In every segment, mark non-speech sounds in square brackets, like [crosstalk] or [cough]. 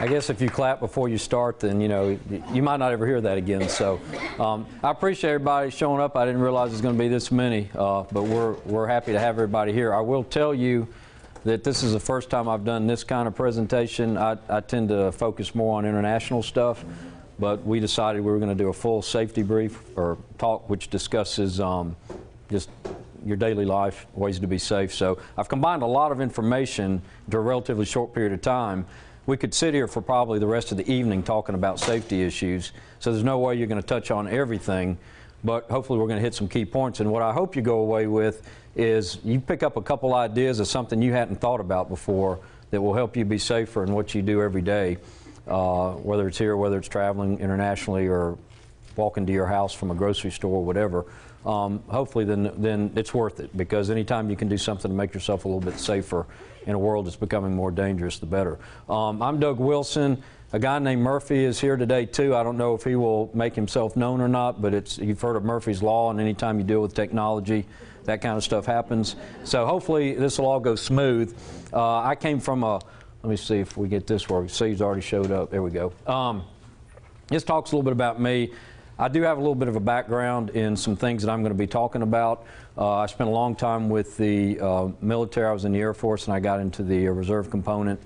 I guess if you clap before you start, then you know you might not ever hear that again. So um, I appreciate everybody showing up. I didn't realize there's going to be this many, uh, but we're we're happy to have everybody here. I will tell you that this is the first time I've done this kind of presentation. I, I tend to focus more on international stuff, but we decided we were going to do a full safety brief or talk, which discusses um, just your daily life, ways to be safe. So I've combined a lot of information into a relatively short period of time. We could sit here for probably the rest of the evening talking about safety issues, so there's no way you're going to touch on everything, but hopefully we're going to hit some key points. And what I hope you go away with is you pick up a couple ideas of something you hadn't thought about before that will help you be safer in what you do every day, uh, whether it's here, whether it's traveling internationally or walking to your house from a grocery store or whatever. Um, hopefully then, then it's worth it because anytime you can do something to make yourself a little bit safer in a world that's becoming more dangerous, the better. Um, I'm Doug Wilson. A guy named Murphy is here today too. I don't know if he will make himself known or not, but it's you've heard of Murphy's Law, and anytime you deal with technology, that kind of stuff happens. So hopefully this will all go smooth. Uh, I came from a, let me see if we get this where Steve's already showed up. There we go. Um, this talks a little bit about me. I do have a little bit of a background in some things that I'm going to be talking about. Uh, I spent a long time with the uh, military. I was in the Air Force and I got into the reserve component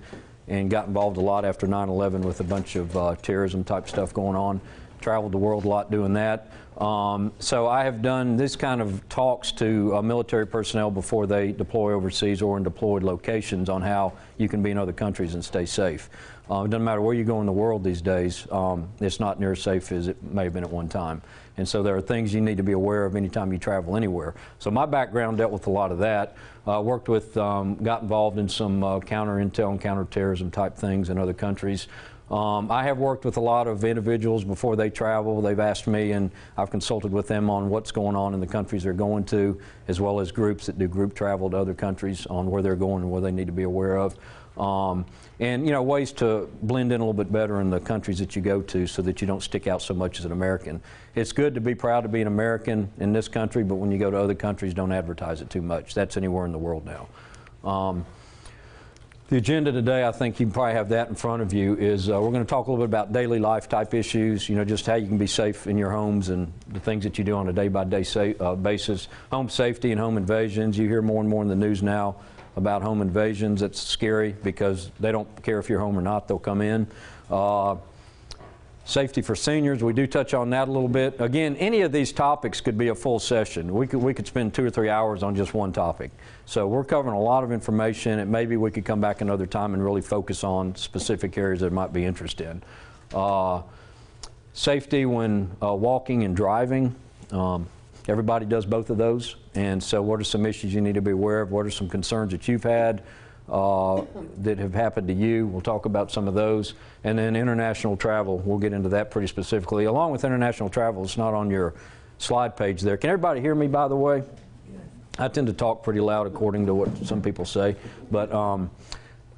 and got involved a lot after 9-11 with a bunch of uh, terrorism type stuff going on. Traveled the world a lot doing that. Um, so I have done this kind of talks to uh, military personnel before they deploy overseas or in deployed locations on how you can be in other countries and stay safe. Uh, it doesn't matter where you go in the world these days, um, it's not near as safe as it may have been at one time. And so there are things you need to be aware of anytime you travel anywhere. So my background dealt with a lot of that. Uh, worked with, um, got involved in some uh, counter intel and counterterrorism type things in other countries. Um, I have worked with a lot of individuals before they travel. They've asked me, and I've consulted with them on what's going on in the countries they're going to, as well as groups that do group travel to other countries on where they're going and what they need to be aware of. Um, and you know ways to blend in a little bit better in the countries that you go to so that you don't stick out so much as an American. It's good to be proud to be an American in this country, but when you go to other countries, don't advertise it too much. That's anywhere in the world now. Um, the agenda today, I think you probably have that in front of you, is uh, we're going to talk a little bit about daily life type issues, you know, just how you can be safe in your homes and the things that you do on a day-by-day uh, basis. Home safety and home invasions. You hear more and more in the news now about home invasions. It's scary because they don't care if you're home or not, they'll come in. Uh, Safety for seniors, we do touch on that a little bit. Again, any of these topics could be a full session. We could, we could spend two or three hours on just one topic. So we're covering a lot of information and maybe we could come back another time and really focus on specific areas that might be interested in. Uh, safety when uh, walking and driving. Um, everybody does both of those. And so what are some issues you need to be aware of? What are some concerns that you've had? Uh, that have happened to you. We'll talk about some of those. And then international travel, we'll get into that pretty specifically. Along with international travel, it's not on your slide page there. Can everybody hear me, by the way? I tend to talk pretty loud according to what some people say. But um,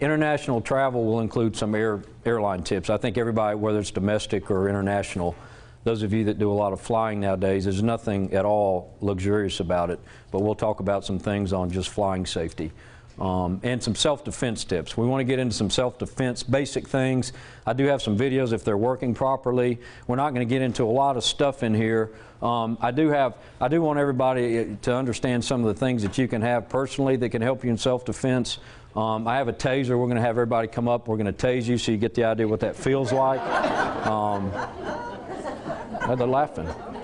international travel will include some air, airline tips. I think everybody, whether it's domestic or international, those of you that do a lot of flying nowadays, there's nothing at all luxurious about it. But we'll talk about some things on just flying safety um, and some self-defense tips. We want to get into some self-defense basic things. I do have some videos if they're working properly. We're not going to get into a lot of stuff in here. Um, I do have, I do want everybody uh, to understand some of the things that you can have personally that can help you in self-defense. Um, I have a taser. We're going to have everybody come up. We're going to tase you so you get the idea what that feels like. Um, [laughs] they're laughing.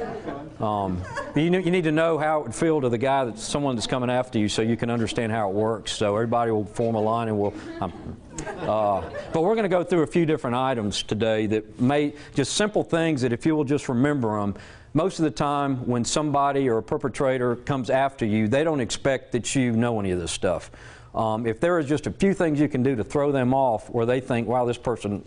Um, you, know, you need to know how it would feel to the guy that's someone that's coming after you so you can understand how it works. So everybody will form a line and we'll. Um, uh, but we're going to go through a few different items today that may, just simple things that if you will just remember them, most of the time when somebody or a perpetrator comes after you, they don't expect that you know any of this stuff. Um, if there is just a few things you can do to throw them off where they think, wow, this person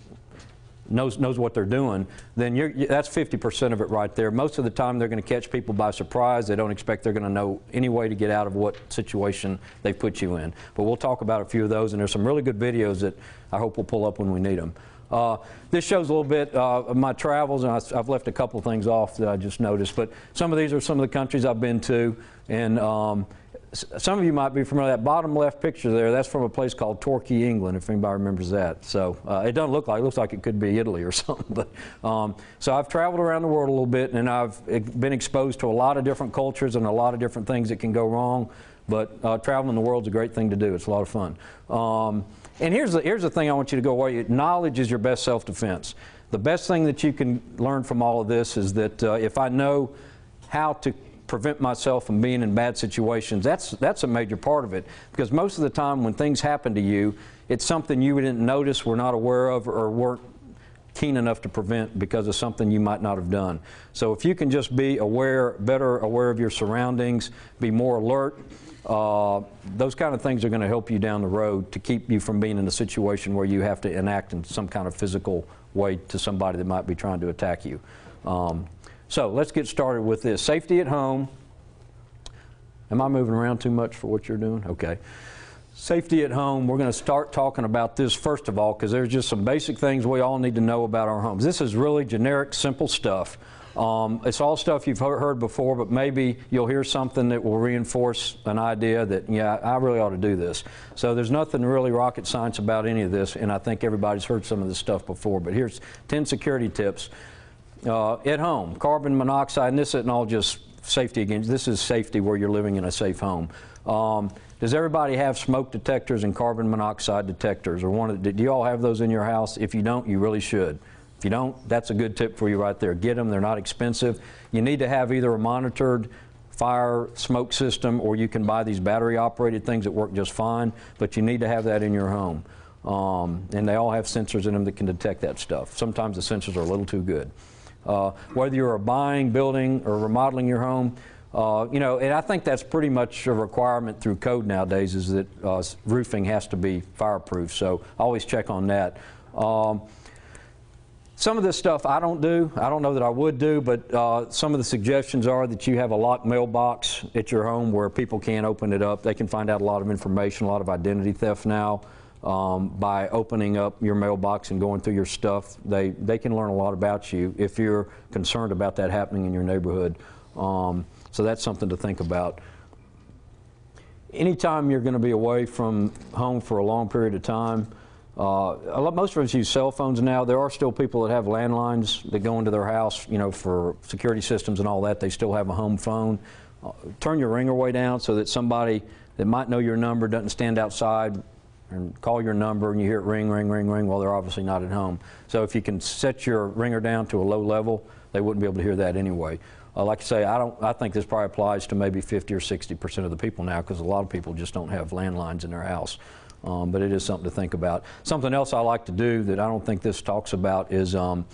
knows knows what they're doing, then that's 50% of it right there. Most of the time, they're going to catch people by surprise. They don't expect they're going to know any way to get out of what situation they put you in. But we'll talk about a few of those, and there's some really good videos that I hope we'll pull up when we need them. Uh, this shows a little bit uh, of my travels, and I, have left a couple things off that I just noticed. But some of these are some of the countries I've been to, and um, some of you might be familiar, that bottom left picture there, that's from a place called Torquay, England, if anybody remembers that. So uh, it doesn't look like, it looks like it could be Italy or [laughs] something. But, um, so I've traveled around the world a little bit and I've been exposed to a lot of different cultures and a lot of different things that can go wrong. But uh, traveling the world's a great thing to do. It's a lot of fun. Um, and here's the, here's the thing I want you to go away. Knowledge is your best self-defense. The best thing that you can learn from all of this is that uh, if I know how to prevent myself from being in bad situations, that's, that's a major part of it. Because most of the time when things happen to you, it's something you didn't notice, were not aware of, or weren't keen enough to prevent because of something you might not have done. So if you can just be aware, better aware of your surroundings, be more alert, uh, those kind of things are going to help you down the road to keep you from being in a situation where you have to enact in some kind of physical way to somebody that might be trying to attack you. Um, so let's get started with this. Safety at home. Am I moving around too much for what you're doing? Okay. Safety at home, we're going to start talking about this first of all because there's just some basic things we all need to know about our homes. This is really generic, simple stuff. Um, it's all stuff you've heard before, but maybe you'll hear something that will reinforce an idea that, yeah, I really ought to do this. So there's nothing really rocket science about any of this, and I think everybody's heard some of this stuff before. But here's 10 security tips. Uh, at home, carbon monoxide, and this isn't all just safety again. This is safety where you're living in a safe home. Um, does everybody have smoke detectors and carbon monoxide detectors? Or one of do you all have those in your house? If you don't, you really should. If you don't, that's a good tip for you right there. Get them. They're not expensive. You need to have either a monitored fire smoke system or you can buy these battery operated things that work just fine, but you need to have that in your home. Um, and they all have sensors in them that can detect that stuff. Sometimes the sensors are a little too good. Uh, whether you're buying, building, or remodeling your home, uh, you know, and I think that's pretty much a requirement through code nowadays is that uh, roofing has to be fireproof. So always check on that. Um, some of this stuff I don't do. I don't know that I would do, but uh, some of the suggestions are that you have a locked mailbox at your home where people can't open it up. They can find out a lot of information, a lot of identity theft now. Um, by opening up your mailbox and going through your stuff, they, they can learn a lot about you if you're concerned about that happening in your neighborhood. Um, so that's something to think about anytime you're going to be away from home for a long period of time, uh, lot, most of us use cell phones now. There are still people that have landlines that go into their house, you know, for security systems and all that. They still have a home phone. Uh, turn your ringer way down so that somebody that might know your number doesn't stand outside and call your number and you hear it ring, ring, ring, ring. Well, they're obviously not at home. So if you can set your ringer down to a low level, they wouldn't be able to hear that anyway. Uh, like I say, I don't. I think this probably applies to maybe 50 or 60 percent of the people now, because a lot of people just don't have landlines in their house. Um, but it is something to think about. Something else I like to do that I don't think this talks about is um,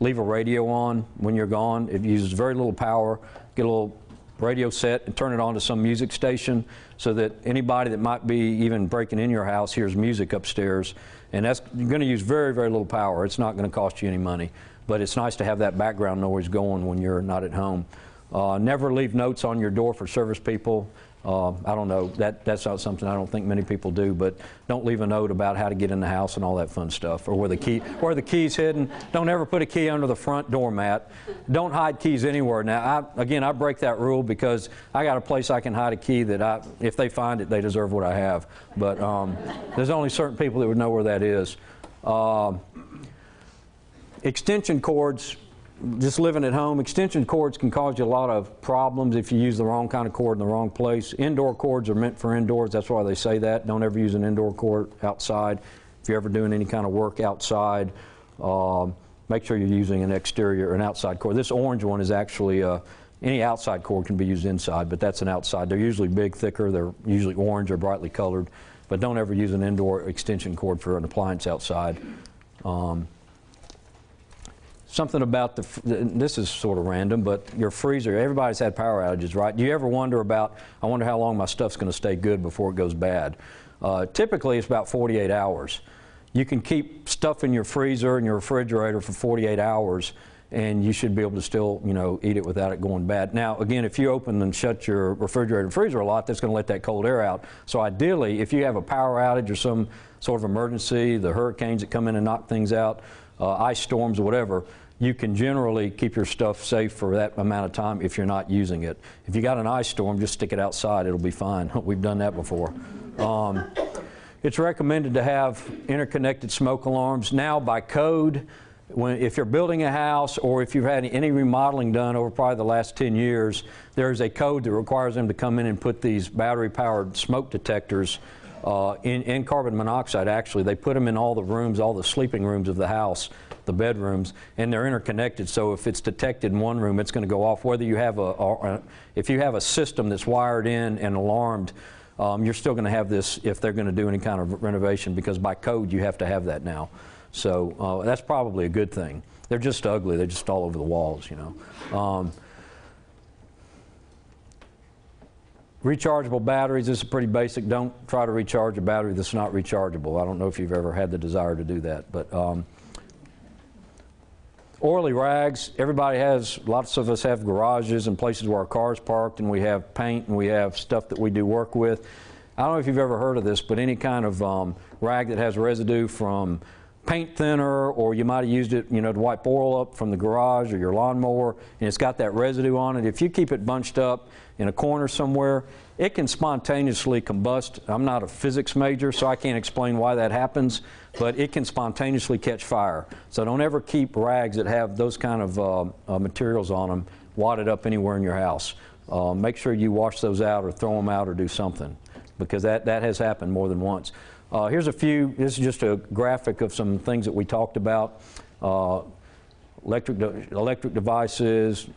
leave a radio on when you're gone. It uses very little power. Get a little radio set and turn it on to some music station so that anybody that might be even breaking in your house hears music upstairs. And that's going to use very, very little power. It's not going to cost you any money. But it's nice to have that background noise going when you're not at home. Uh, never leave notes on your door for service people. Uh, I don't know, that, that's not something I don't think many people do, but don't leave a note about how to get in the house and all that fun stuff, or where the key, where the key's hidden. Don't ever put a key under the front doormat. Don't hide keys anywhere. Now, I, again, I break that rule because I got a place I can hide a key that I, if they find it, they deserve what I have. But um, there's only certain people that would know where that is. Um extension cords, just living at home, extension cords can cause you a lot of problems if you use the wrong kind of cord in the wrong place. Indoor cords are meant for indoors. That's why they say that. Don't ever use an indoor cord outside. If you're ever doing any kind of work outside, um, make sure you're using an exterior, an outside cord. This orange one is actually uh, any outside cord can be used inside, but that's an outside. They're usually big, thicker. They're usually orange or brightly colored. But don't ever use an indoor extension cord for an appliance outside. Um, something about the, this is sort of random, but your freezer, everybody's had power outages, right? Do you ever wonder about, I wonder how long my stuff's going to stay good before it goes bad? Uh, typically, it's about 48 hours. You can keep stuff in your freezer and your refrigerator for 48 hours, and you should be able to still, you know, eat it without it going bad. Now, again, if you open and shut your refrigerator and freezer a lot, that's going to let that cold air out. So ideally, if you have a power outage or some sort of emergency, the hurricanes that come in and knock things out, uh, ice storms or whatever, you can generally keep your stuff safe for that amount of time if you're not using it. If you got an ice storm, just stick it outside, it'll be fine. [laughs] We've done that before. Um, it's recommended to have interconnected smoke alarms. Now, by code, when, if you're building a house or if you've had any remodeling done over probably the last 10 years, there's a code that requires them to come in and put these battery powered smoke detectors uh, in, in carbon monoxide. Actually, they put them in all the rooms, all the sleeping rooms of the house, the bedrooms, and they're interconnected. So if it's detected in one room, it's going to go off. Whether you have a, a, if you have a system that's wired in and alarmed, um, you're still going to have this if they're going to do any kind of renovation because by code you have to have that now. So uh, that's probably a good thing. They're just ugly. They're just all over the walls, you know. Um, rechargeable batteries. This is pretty basic. Don't try to recharge a battery that's not rechargeable. I don't know if you've ever had the desire to do that, but. Um, oily rags. Everybody has, lots of us have garages and places where our cars parked, and we have paint and we have stuff that we do work with. I don't know if you've ever heard of this, but any kind of um, rag that has residue from paint thinner, or you might have used it, you know, to wipe oil up from the garage or your lawnmower, and it's got that residue on it. If you keep it bunched up in a corner somewhere, it can spontaneously combust. I'm not a physics major, so I can't explain why that happens, but it can spontaneously catch fire. So don't ever keep rags that have those kind of uh, uh, materials on them wadded up anywhere in your house. Uh, make sure you wash those out or throw them out or do something, because that, that has happened more than once. Uh, here's a few, this is just a graphic of some things that we talked about. Uh, electric, de electric devices,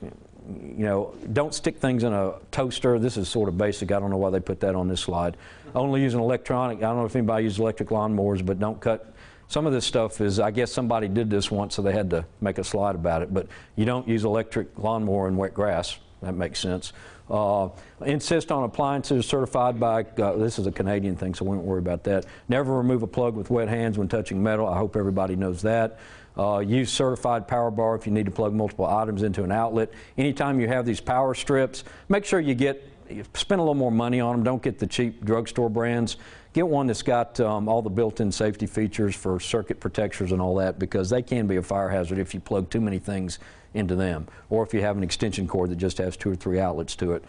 you know, don't stick things in a toaster. This is sort of basic. I don't know why they put that on this slide. Only use an electronic. I don't know if anybody uses electric lawnmowers, but don't cut. Some of this stuff is, I guess somebody did this once, so they had to make a slide about it. But you don't use electric lawnmower in wet grass. That makes sense. Uh, insist on appliances certified by, uh, this is a Canadian thing, so we won't worry about that. Never remove a plug with wet hands when touching metal. I hope everybody knows that. Uh, use certified power bar if you need to plug multiple items into an outlet. Anytime you have these power strips, make sure you get, spend a little more money on them. Don't get the cheap drugstore brands. Get one that's got um, all the built-in safety features for circuit protectors and all that because they can be a fire hazard if you plug too many things into them or if you have an extension cord that just has two or three outlets to it.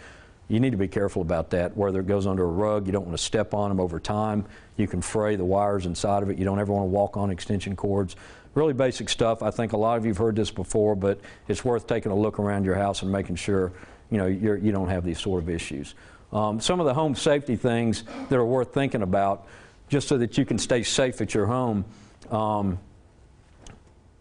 You need to be careful about that. Whether it goes under a rug, you don't want to step on them over time. You can fray the wires inside of it. You don't ever want to walk on extension cords. Really basic stuff. I think a lot of you have heard this before, but it's worth taking a look around your house and making sure you know you're, you do not have these sort of issues. Um, some of the home safety things that are worth thinking about, just so that you can stay safe at your home. Um,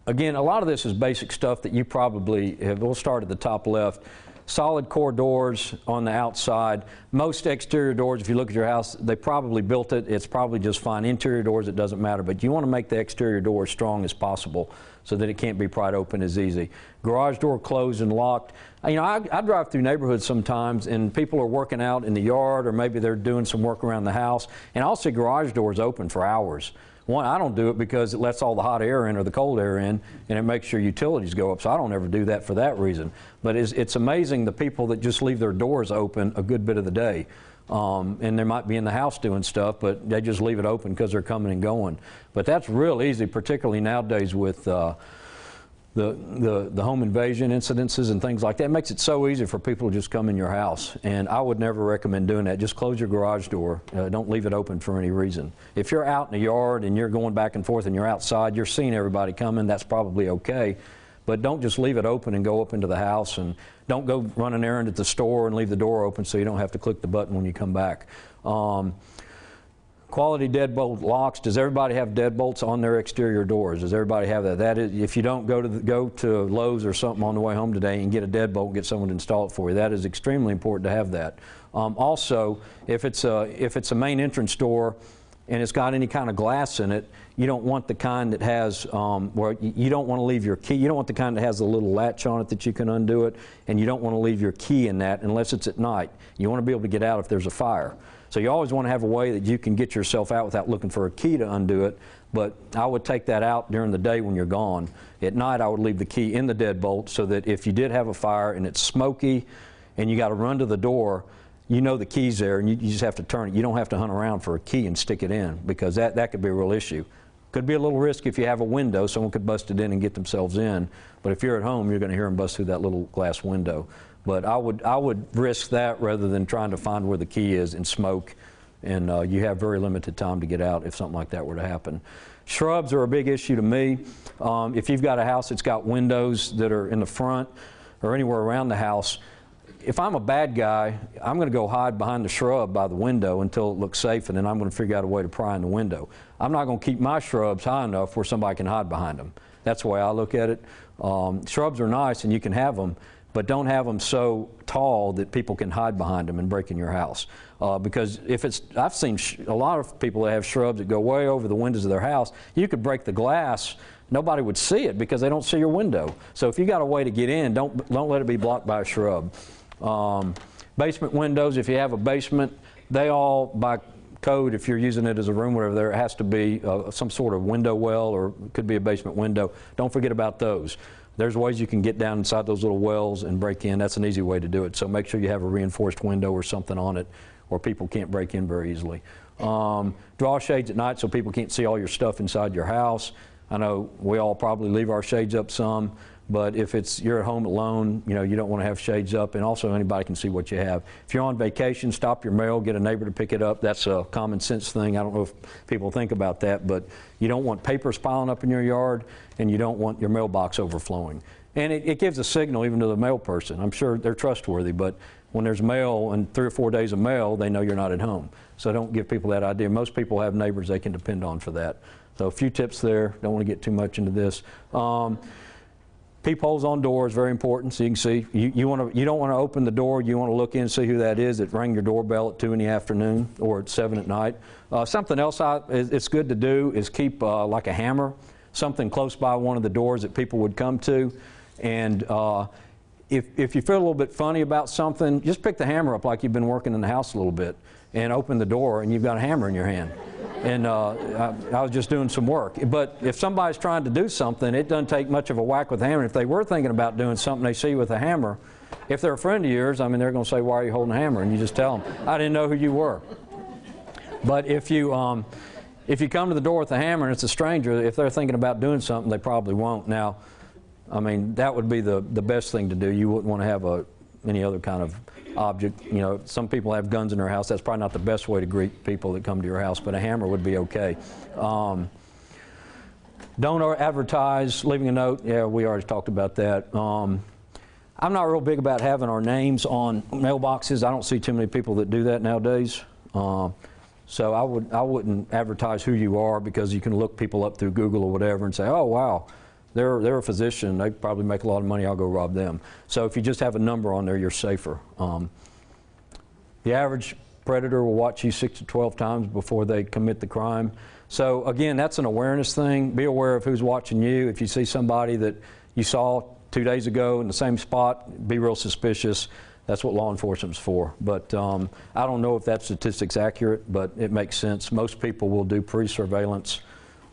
Again, a lot of this is basic stuff that you probably have. We'll start at the top left. Solid core doors on the outside. Most exterior doors, if you look at your house, they probably built it. It's probably just fine. Interior doors, it doesn't matter. But you want to make the exterior door as strong as possible so that it can't be pried open as easy. Garage door closed and locked. You know, I, I, drive through neighborhoods sometimes and people are working out in the yard or maybe they're doing some work around the house and I'll see garage doors open for hours. One, I don't do it because it lets all the hot air in or the cold air in, and it makes your utilities go up. So I don't ever do that for that reason. But it's, it's amazing the people that just leave their doors open a good bit of the day. Um, and they might be in the house doing stuff, but they just leave it open because they're coming and going. But that's real easy, particularly nowadays with. Uh, the, the, the home invasion incidences and things like that. It makes it so easy for people to just come in your house. And I would never recommend doing that. Just close your garage door. Uh, don't leave it open for any reason. If you're out in the yard and you're going back and forth and you're outside, you're seeing everybody coming, that's probably okay. But don't just leave it open and go up into the house and don't go run an errand at the store and leave the door open so you don't have to click the button when you come back. Um, Quality deadbolt locks. Does everybody have deadbolts on their exterior doors? Does everybody have that? That is, if you don't go to the, go to Lowe's or something on the way home today and get a deadbolt, get someone to install it for you. That is extremely important to have that. Um, also, if it's a if it's a main entrance door and it's got any kind of glass in it, you don't want the kind that has um, you don't want to leave your key. You don't want the kind that has a little latch on it that you can undo it, and you don't want to leave your key in that unless it's at night. You want to be able to get out if there's a fire. So you always want to have a way that you can get yourself out without looking for a key to undo it. But I would take that out during the day when you're gone. At night, I would leave the key in the deadbolt so that if you did have a fire and it's smoky and you got to run to the door, you know the key's there and you, you, just have to turn it. You don't have to hunt around for a key and stick it in because that, that could be a real issue. Could be a little risk if you have a window, someone could bust it in and get themselves in. But if you're at home, you're going to hear them bust through that little glass window. But I would, I would risk that rather than trying to find where the key is and smoke. And uh, you have very limited time to get out if something like that were to happen. Shrubs are a big issue to me. Um, if you've got a house that's got windows that are in the front or anywhere around the house, if I'm a bad guy, I'm going to go hide behind the shrub by the window until it looks safe, and then I'm going to figure out a way to pry in the window. I'm not going to keep my shrubs high enough where somebody can hide behind them. That's the way I look at it. Um, shrubs are nice and you can have them, but don't have them so tall that people can hide behind them and break in your house. Uh, because if it's, I've seen sh- a lot of people that have shrubs that go way over the windows of their house. You could break the glass, nobody would see it because they don't see your window. So if you got a way to get in, don't don't let it be blocked by a shrub. Um, basement windows, if you have a basement, they all by code, if you're using it as a room, whatever, there has to be uh, some sort of window well or could be a basement window. Don't forget about those. There's ways you can get down inside those little wells and break in. That's an easy way to do it. So make sure you have a reinforced window or something on it where people can't break in very easily. Um, draw shades at night so people can't see all your stuff inside your house. I know we all probably leave our shades up some. But if it's you're at home alone, you know you don't want to have shades up, and also anybody can see what you have. If you're on vacation, stop your mail, get a neighbor to pick it up. That's a common sense thing. I don't know if people think about that, but you don't want papers piling up in your yard, and you don't want your mailbox overflowing. And it, it gives a signal even to the mail person. I'm sure they're trustworthy, but when there's mail and three or four days of mail, they know you're not at home. So don't give people that idea. Most people have neighbors they can depend on for that. So a few tips there. Don't want to get too much into this. Um, Peepholes on doors very important, so you can see. You, you, wanna, you don't want to open the door. You want to look in and see who that is that rang your doorbell at 2 in the afternoon or at 7 at night. Uh, something else I, it's good to do is keep uh, like a hammer, something close by one of the doors that people would come to. And uh, if, if you feel a little bit funny about something, just pick the hammer up like you've been working in the house a little bit and open the door and you've got a hammer in your hand and uh, I, I, was just doing some work. But if somebody's trying to do something, it doesn't take much of a whack with a hammer. If they were thinking about doing something they see with a hammer, if they're a friend of yours, I mean, they're going to say, "Why are you holding a hammer?" And you just tell them, "I didn't know who you were." But if you um, if you come to the door with a hammer and it's a stranger, if they're thinking about doing something, they probably won't. Now, I mean, that would be the the best thing to do. You wouldn't want to have a any other kind of object. You know, some people have guns in their house. That's probably not the best way to greet people that come to your house, but a hammer would be okay. Um, don't advertise, leaving a note. Yeah, we already talked about that. Um, I'm not real big about having our names on mailboxes. I don't see too many people that do that nowadays. Uh, so I would I wouldn't advertise who you are because you can look people up through Google or whatever and say, oh wow, they're, they're a physician. They probably make a lot of money. I'll go rob them. So if you just have a number on there, you're safer. Um, the average predator will watch you six to 12 times before they commit the crime. So again, that's an awareness thing. Be aware of who's watching you. If you see somebody that you saw two days ago in the same spot, be real suspicious. That's what law enforcement's for. But um, I don't know if that statistic's accurate, but it makes sense. Most people will do pre-surveillance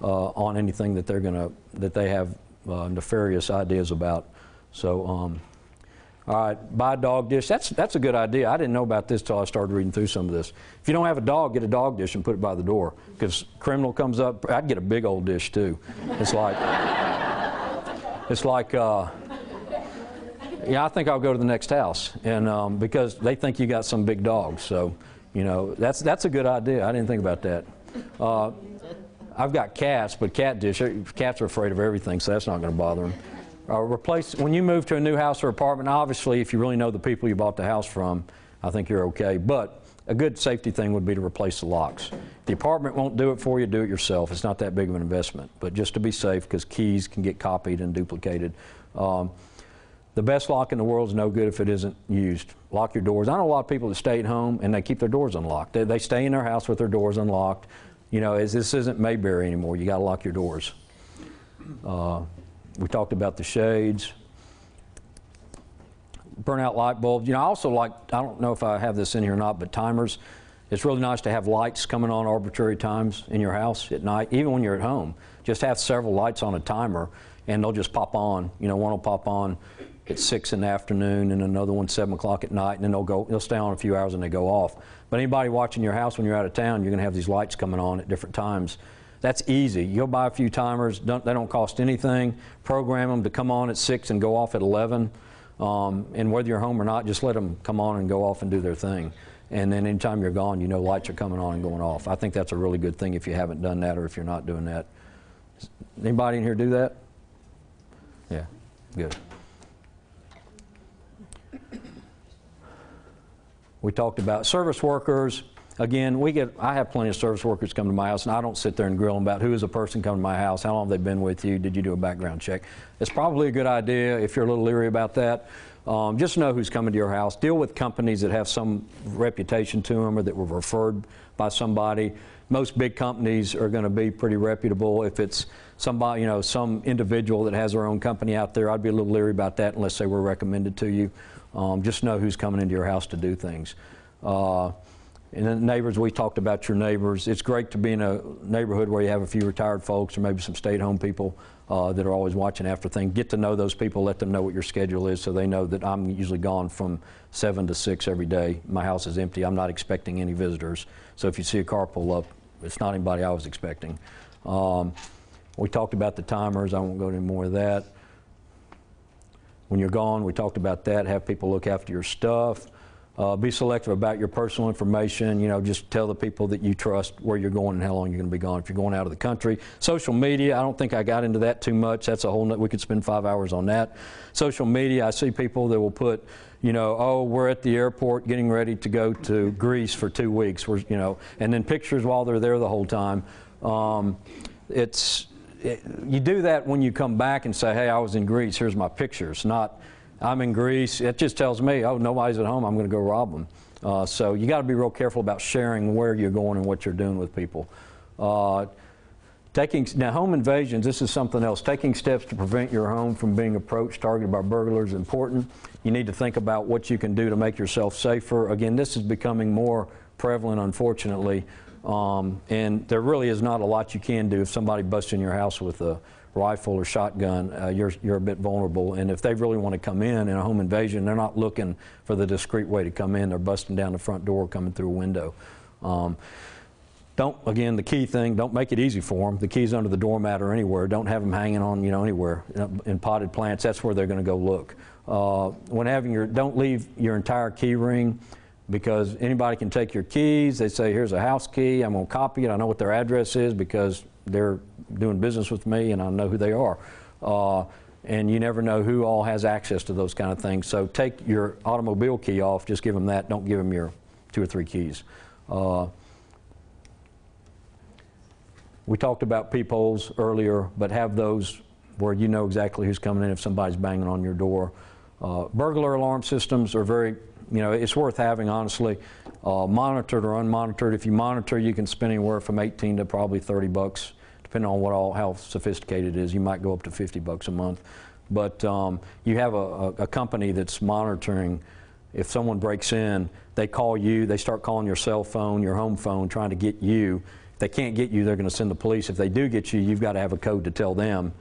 uh, on anything that they're to that they have uh, nefarious ideas about. So, um, all right, buy a dog dish. That's that's a good idea. I didn't know about this till I started reading through some of this. If you don't have a dog, get a dog dish and put it by the door. Because criminal comes up, I'd get a big old dish too. It's like [laughs] it's like. Uh, yeah, I think I'll go to the next house, and um, because they think you got some big dog, so you know that's that's a good idea. I didn't think about that. Uh, I've got cats, but cat dish, cats are afraid of everything, so that's not going to bother them. Uh, replace when you move to a new house or apartment. Obviously, if you really know the people you bought the house from, I think you're okay. But a good safety thing would be to replace the locks. If the apartment won't do it for you, do it yourself. It's not that big of an investment, but just to be safe, because keys can get copied and duplicated. Um, the best lock in the world is no good if it isn't used. Lock your doors. I know a lot of people that stay at home and they keep their doors unlocked. They, they stay in their house with their doors unlocked. You know, as this isn't Mayberry anymore. You got to lock your doors. Uh, we talked about the shades, burnout light bulbs. You know, I also like, I don't know if I have this in here or not, but timers. It's really nice to have lights coming on arbitrary times in your house at night, even when you're at home. Just have several lights on a timer and they'll just pop on. You know, one will pop on at six in the afternoon and another one seven o'clock at night, and then they'll go. They'll stay on a few hours and they go off. But anybody watching your house when you're out of town, you're going to have these lights coming on at different times. That's easy. You'll buy a few timers. Don't, they don't cost anything. Program them to come on at 6 and go off at 11. Um, and whether you're home or not, just let them come on and go off and do their thing. And then anytime you're gone, you know lights are coming on and going off. I think that's a really good thing if you haven't done that or if you're not doing that. Anybody in here do that? Yeah, good. We talked about service workers. Again, we get, I have plenty of service workers come to my house, and I don't sit there and grill them about who is a person coming to my house, how long have they been with you, did you do a background check. It's probably a good idea if you're a little leery about that. Um, just know who's coming to your house. Deal with companies that have some reputation to them or that were referred by somebody. Most big companies are going to be pretty reputable. If it's somebody, you know, some individual that has their own company out there, I'd be a little leery about that unless they were recommended to you. Um, just know who's coming into your house to do things. Uh, and then neighbors, we talked about your neighbors. It's great to be in a neighborhood where you have a few retired folks or maybe some stay-at-home people uh, that are always watching after things. Get to know those people, let them know what your schedule is so they know that I'm usually gone from 7 to 6 every day. My house is empty. I'm not expecting any visitors. So if you see a car pull up, it's not anybody I was expecting. Um, we talked about the timers. I won't go into more of that. When you're gone, we talked about that. Have people look after your stuff. Uh, be selective about your personal information. You know, just tell the people that you trust where you're going and how long you're going to be gone. If you're going out of the country, social media. I don't think I got into that too much. That's a whole. We could spend five hours on that. Social media. I see people that will put, you know, oh, we're at the airport getting ready to go to Greece for two weeks. We're, you know, and then pictures while they're there the whole time. Um, it's you do that when you come back and say, hey, I was in Greece. Here's my pictures. Not I'm in Greece. It just tells me, oh, nobody's at home. I'm going to go rob them. Uh, so you got to be real careful about sharing where you're going and what you're doing with people. Uh, taking now home invasions. This is something else. Taking steps to prevent your home from being approached, targeted by burglars is important. You need to think about what you can do to make yourself safer. Again, this is becoming more prevalent, unfortunately. Um, and there really is not a lot you can do if somebody busts in your house with a rifle or shotgun, uh, you're, you're a bit vulnerable. And if they really want to come in in a home invasion, they're not looking for the discreet way to come in. They're busting down the front door, coming through a window. Um, don't, again, the key thing, don't make it easy for them. The key's under the doormat or anywhere. Don't have them hanging on, you know, anywhere. In potted plants, that's where they're going to go look. Uh, when having your, don't leave your entire key ring because anybody can take your keys. They say, here's a house key. I'm going to copy it. I know what their address is because they're doing business with me and I know who they are. Uh, and you never know who all has access to those kind of things. So take your automobile key off, just give them that. Don't give them your two or three keys. Uh, we talked about peepholes earlier, but have those where you know exactly who's coming in if somebody's banging on your door. Uh, burglar alarm systems are very, you know, it's worth having, honestly. Uh, monitored or unmonitored. If you monitor, you can spend anywhere from 18 to probably 30 bucks depending on what all how sophisticated it is, you might go up to 50 bucks a month. But um, you have a, a, a, company that's monitoring. If someone breaks in, they call you. They start calling your cell phone, your home phone, trying to get you. If they can't get you, they're going to send the police. If they do get you, you've got to have a code to tell them.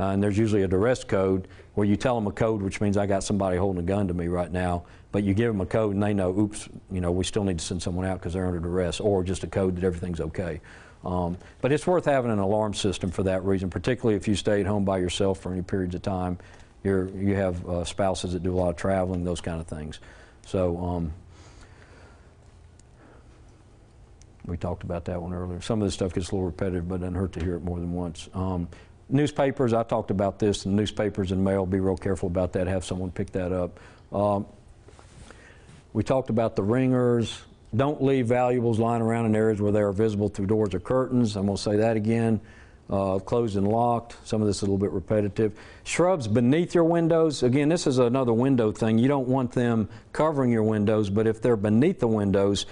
Uh, and there's usually a duress code where you tell them a code, which means I got somebody holding a gun to me right now. But you give them a code, and they know, oops, you know, we still need to send someone out because they're under duress, or just a code that everything's okay. Um, but it's worth having an alarm system for that reason, particularly if you stay at home by yourself for any periods of time. You're, you have uh, spouses that do a lot of traveling, those kind of things. So um, we talked about that one earlier. Some of this stuff gets a little repetitive, but it doesn't hurt to hear it more than once. Um, newspapers, I talked about this, and newspapers and mail, be real careful about that, have someone pick that up. Um, we talked about the ringers, don't leave valuables lying around in areas where they are visible through doors or curtains. I'm going to say that again. Uh, closed and locked. Some of this is a little bit repetitive. Shrubs beneath your windows. Again, this is another window thing. You don't want them covering your windows, but if they're beneath the windows,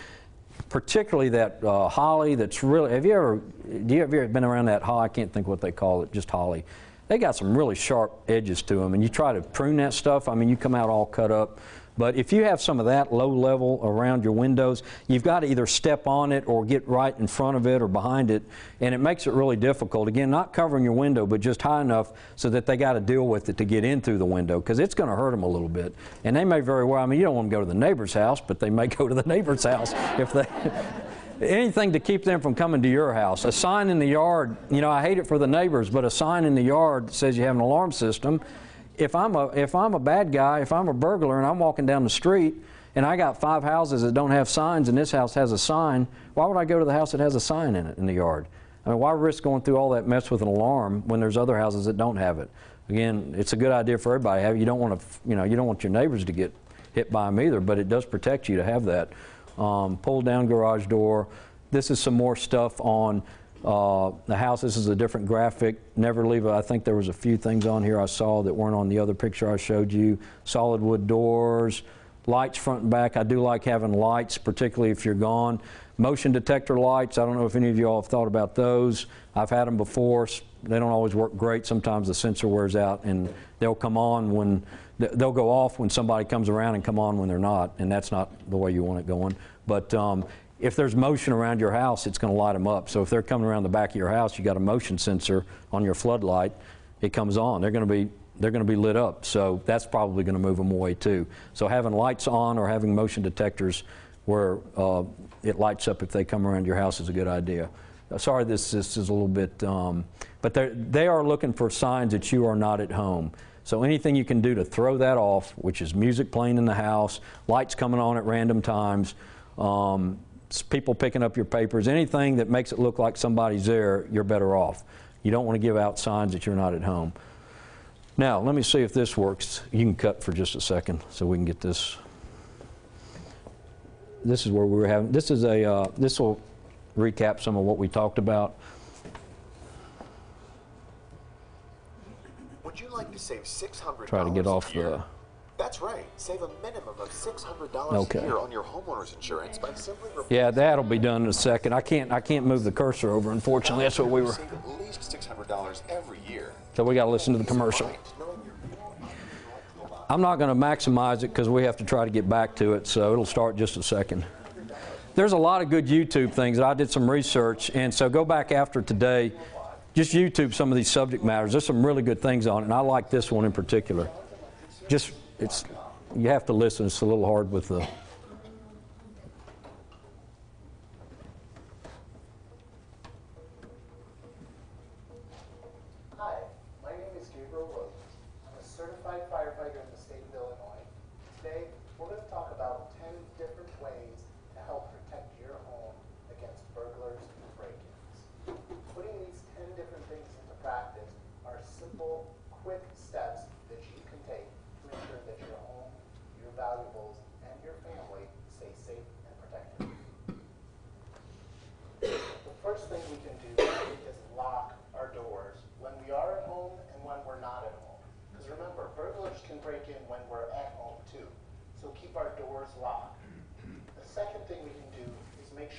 particularly that uh, holly that's really, have you ever, do you, have you ever been around that holly? I can't think what they call it, just holly. They got some really sharp edges to them, and you try to prune that stuff, I mean, you come out all cut up. But if you have some of that low level around your windows, you've got to either step on it or get right in front of it or behind it, and it makes it really difficult. Again, not covering your window, but just high enough so that they got to deal with it to get in through the window because it's going to hurt them a little bit. And they may very well, I mean, you don't want to go to the neighbor's house, but they may [laughs] go to the neighbor's house if they. [laughs] anything to keep them from coming to your house. A sign in the yard, you know, I hate it for the neighbors, but a sign in the yard says you have an alarm system. If I'm a if I'm a bad guy, if I'm a burglar and I'm walking down the street and I got five houses that don't have signs and this house has a sign, why would I go to the house that has a sign in it in the yard? I mean, why risk going through all that mess with an alarm when there's other houses that don't have it? Again, it's a good idea for everybody. You don't want to, you know, you don't want your neighbors to get hit by them either, but it does protect you to have that. Um, pull down garage door. This is some more stuff on uh, the house. This is a different graphic. Never leave. I think there was a few things on here I saw that weren't on the other picture I showed you. Solid wood doors, lights front and back. I do like having lights, particularly if you're gone. Motion detector lights. I don't know if any of you all have thought about those. I've had them before. They don't always work great. Sometimes the sensor wears out, and they'll come on when they'll go off when somebody comes around and come on when they're not, and that's not the way you want it going. But um, if there's motion around your house, it's going to light them up. So if they're coming around the back of your house, you got a motion sensor on your floodlight, it comes on. They're going to be they're going to be lit up. So that's probably going to move them away too. So having lights on or having motion detectors where uh, it lights up if they come around your house is a good idea. Uh, sorry, this, this is a little bit, um, but they are looking for signs that you are not at home. So anything you can do to throw that off, which is music playing in the house, lights coming on at random times, um, people picking up your papers, anything that makes it look like somebody's there, you're better off. You don't want to give out signs that you're not at home. Now, let me see if this works. You can cut for just a second so we can get this. This is where we were having, this is a, uh, this will recap some of what we talked about. Would you like to save $600 Try to get off the that's right. Save a minimum of $600 okay. a year on your homeowner's insurance by simply Yeah, that'll be done in a second. I can't I can't move the cursor over unfortunately. That's what we were Save at least $600 every year. So we got to listen to the commercial. I'm not going to maximize it because we have to try to get back to it, so it'll start just a second. There's a lot of good YouTube things. I did some research, and so go back after today. Just YouTube some of these subject matters. There's some really good things on it, and I like this one in particular. Just it's you have to listen. It's a little hard with the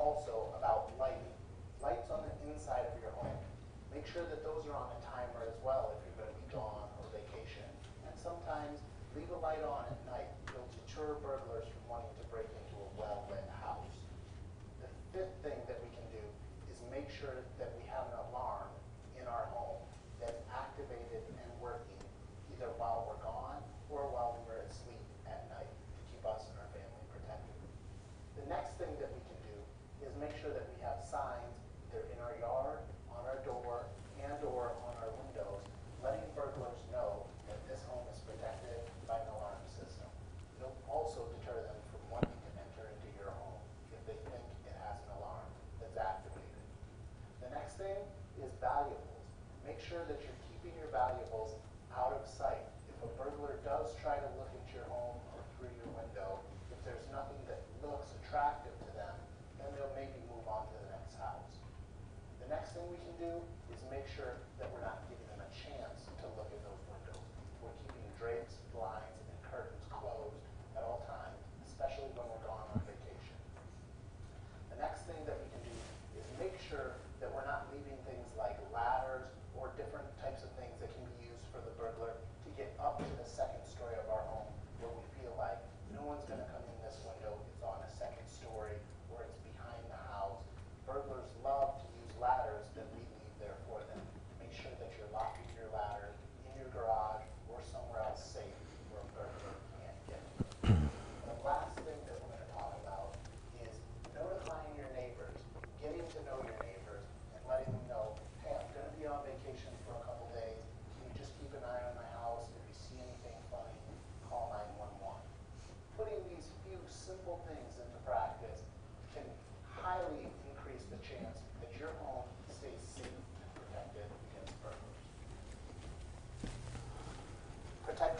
also about lighting. Lights on the inside of your home. Make sure that those are on a timer as well if you're going to be gone or vacation. And sometimes leave a light on at night. It'll deter burglars from wanting to break into a well-lit house. The fifth thing that we can do is make sure that we do is make sure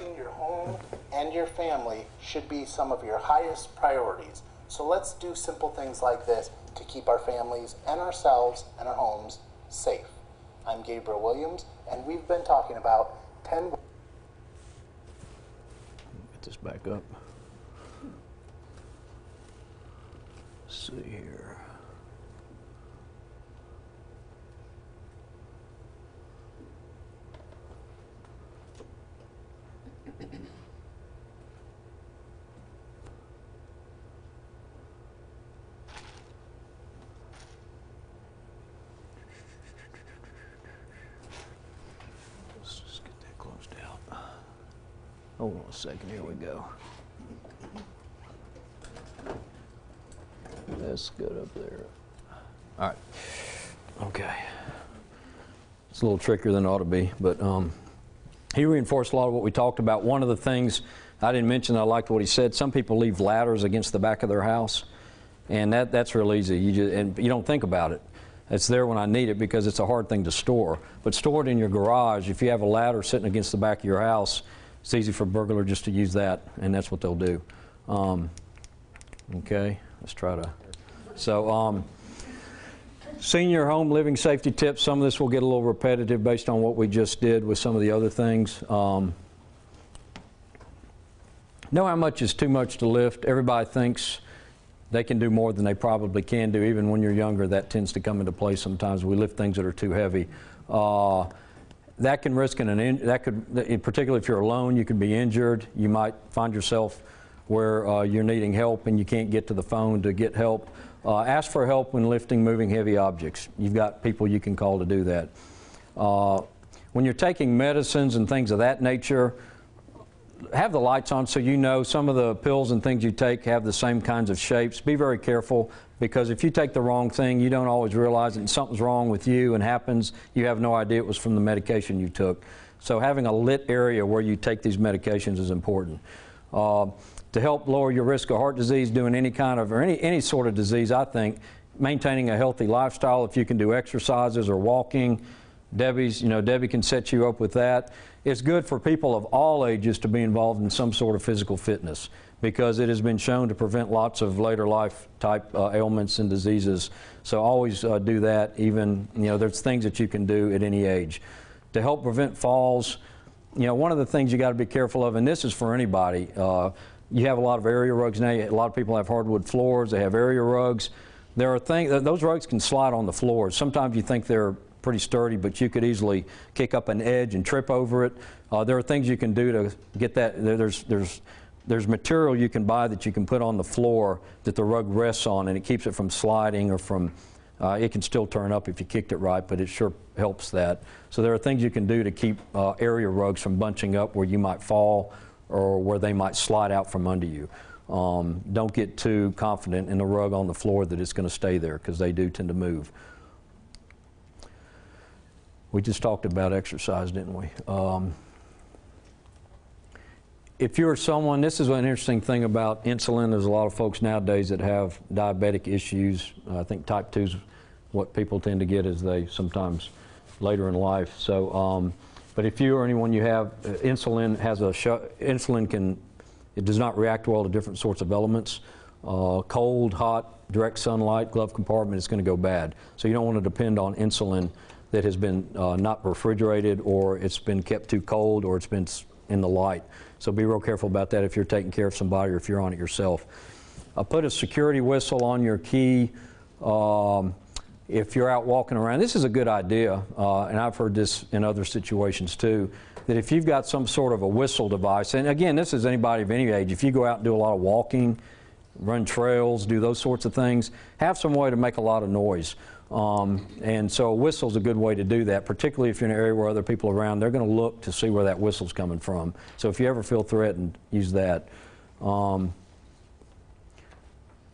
Protecting your home and your family should be some of your highest priorities. So let's do simple things like this to keep our families and ourselves and our homes safe. I'm Gabriel Williams, and we've been talking about 10 Get this back up. Let's see here. Let's just get that closed out. Hold on a second, here we go. That's good up there. All right, okay. It's a little trickier than it ought to be, but um, he reinforced a lot of what we talked about. One of the things I didn't mention, I liked what he said. Some people leave ladders against the back of their house, and that, that's real easy. You just, and you don't think about it. It's there when I need it because it's a hard thing to store. But store it in your garage. If you have a ladder sitting against the back of your house, it's easy for a burglar just to use that, and that's what they'll do. Um, okay, let's try to. So, um, senior home living safety tips. Some of this will get a little repetitive based on what we just did with some of the other things. Um, know how much is too much to lift. Everybody thinks they can do more than they probably can do. Even when you're younger, that tends to come into play sometimes. We lift things that are too heavy. Uh, that can risk an, in, that could, in particularly if you're alone, you could be injured. You might find yourself where uh, you're needing help and you can't get to the phone to get help. Uh, ask for help when lifting, moving heavy objects. You've got people you can call to do that. Uh, when you're taking medicines and things of that nature, have the lights on so you know some of the pills and things you take have the same kinds of shapes. Be very careful because if you take the wrong thing, you don't always realize it and something's wrong with you and happens, you have no idea it was from the medication you took. So having a lit area where you take these medications is important. Uh, to help lower your risk of heart disease, doing any kind of, or any, any sort of disease, I think, maintaining a healthy lifestyle, if you can do exercises or walking, Debbie's, you know, Debbie can set you up with that. It's good for people of all ages to be involved in some sort of physical fitness because it has been shown to prevent lots of later life type uh, ailments and diseases. So always uh, do that. Even you know, there's things that you can do at any age to help prevent falls. You know, one of the things you got to be careful of, and this is for anybody. Uh, you have a lot of area rugs now. A lot of people have hardwood floors. They have area rugs. There are things those rugs can slide on the floors. Sometimes you think they're pretty sturdy, but you could easily kick up an edge and trip over it. Uh, there are things you can do to get that. There's there's there's material you can buy that you can put on the floor that the rug rests on, and it keeps it from sliding or from. Uh, it can still turn up if you kicked it right, but it sure helps that. So there are things you can do to keep uh, area rugs from bunching up where you might fall or where they might slide out from under you. Um, don't get too confident in the rug on the floor that it's going to stay there because they do tend to move. We just talked about exercise, didn't we? Um, if you're someone, this is an interesting thing about insulin. There's a lot of folks nowadays that have diabetic issues. I think type 2 is what people tend to get as they sometimes later in life. So, um, but if you or anyone you have, uh, insulin has a, insulin can, it does not react well to different sorts of elements. Uh, cold, hot, direct sunlight, glove compartment, it's going to go bad. So you don't want to depend on insulin that has been uh, not refrigerated or it's been kept too cold or it's been in the light. So be real careful about that if you're taking care of somebody or if you're on it yourself. Uh, put a security whistle on your key. Um, if you're out walking around, this is a good idea, uh, and I've heard this in other situations too, that if you've got some sort of a whistle device, and again, this is anybody of any age, if you go out and do a lot of walking, run trails, do those sorts of things, have some way to make a lot of noise. Um, and so a whistle's a good way to do that, particularly if you're in an area where other people are around. They're going to look to see where that whistle's coming from. So if you ever feel threatened, use that. Um,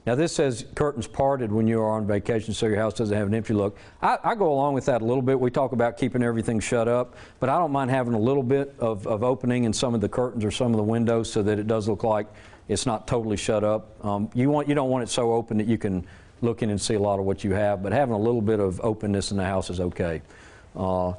now this says curtains parted when you are on vacation so your house doesn't have an empty look. I, I go along with that a little bit. We talk about keeping everything shut up, but I don't mind having a little bit of, of opening in some of the curtains or some of the windows so that it does look like it's not totally shut up. Um, you, want, you don't want it so open that you can look in and see a lot of what you have, but having a little bit of openness in the house is okay. Uh,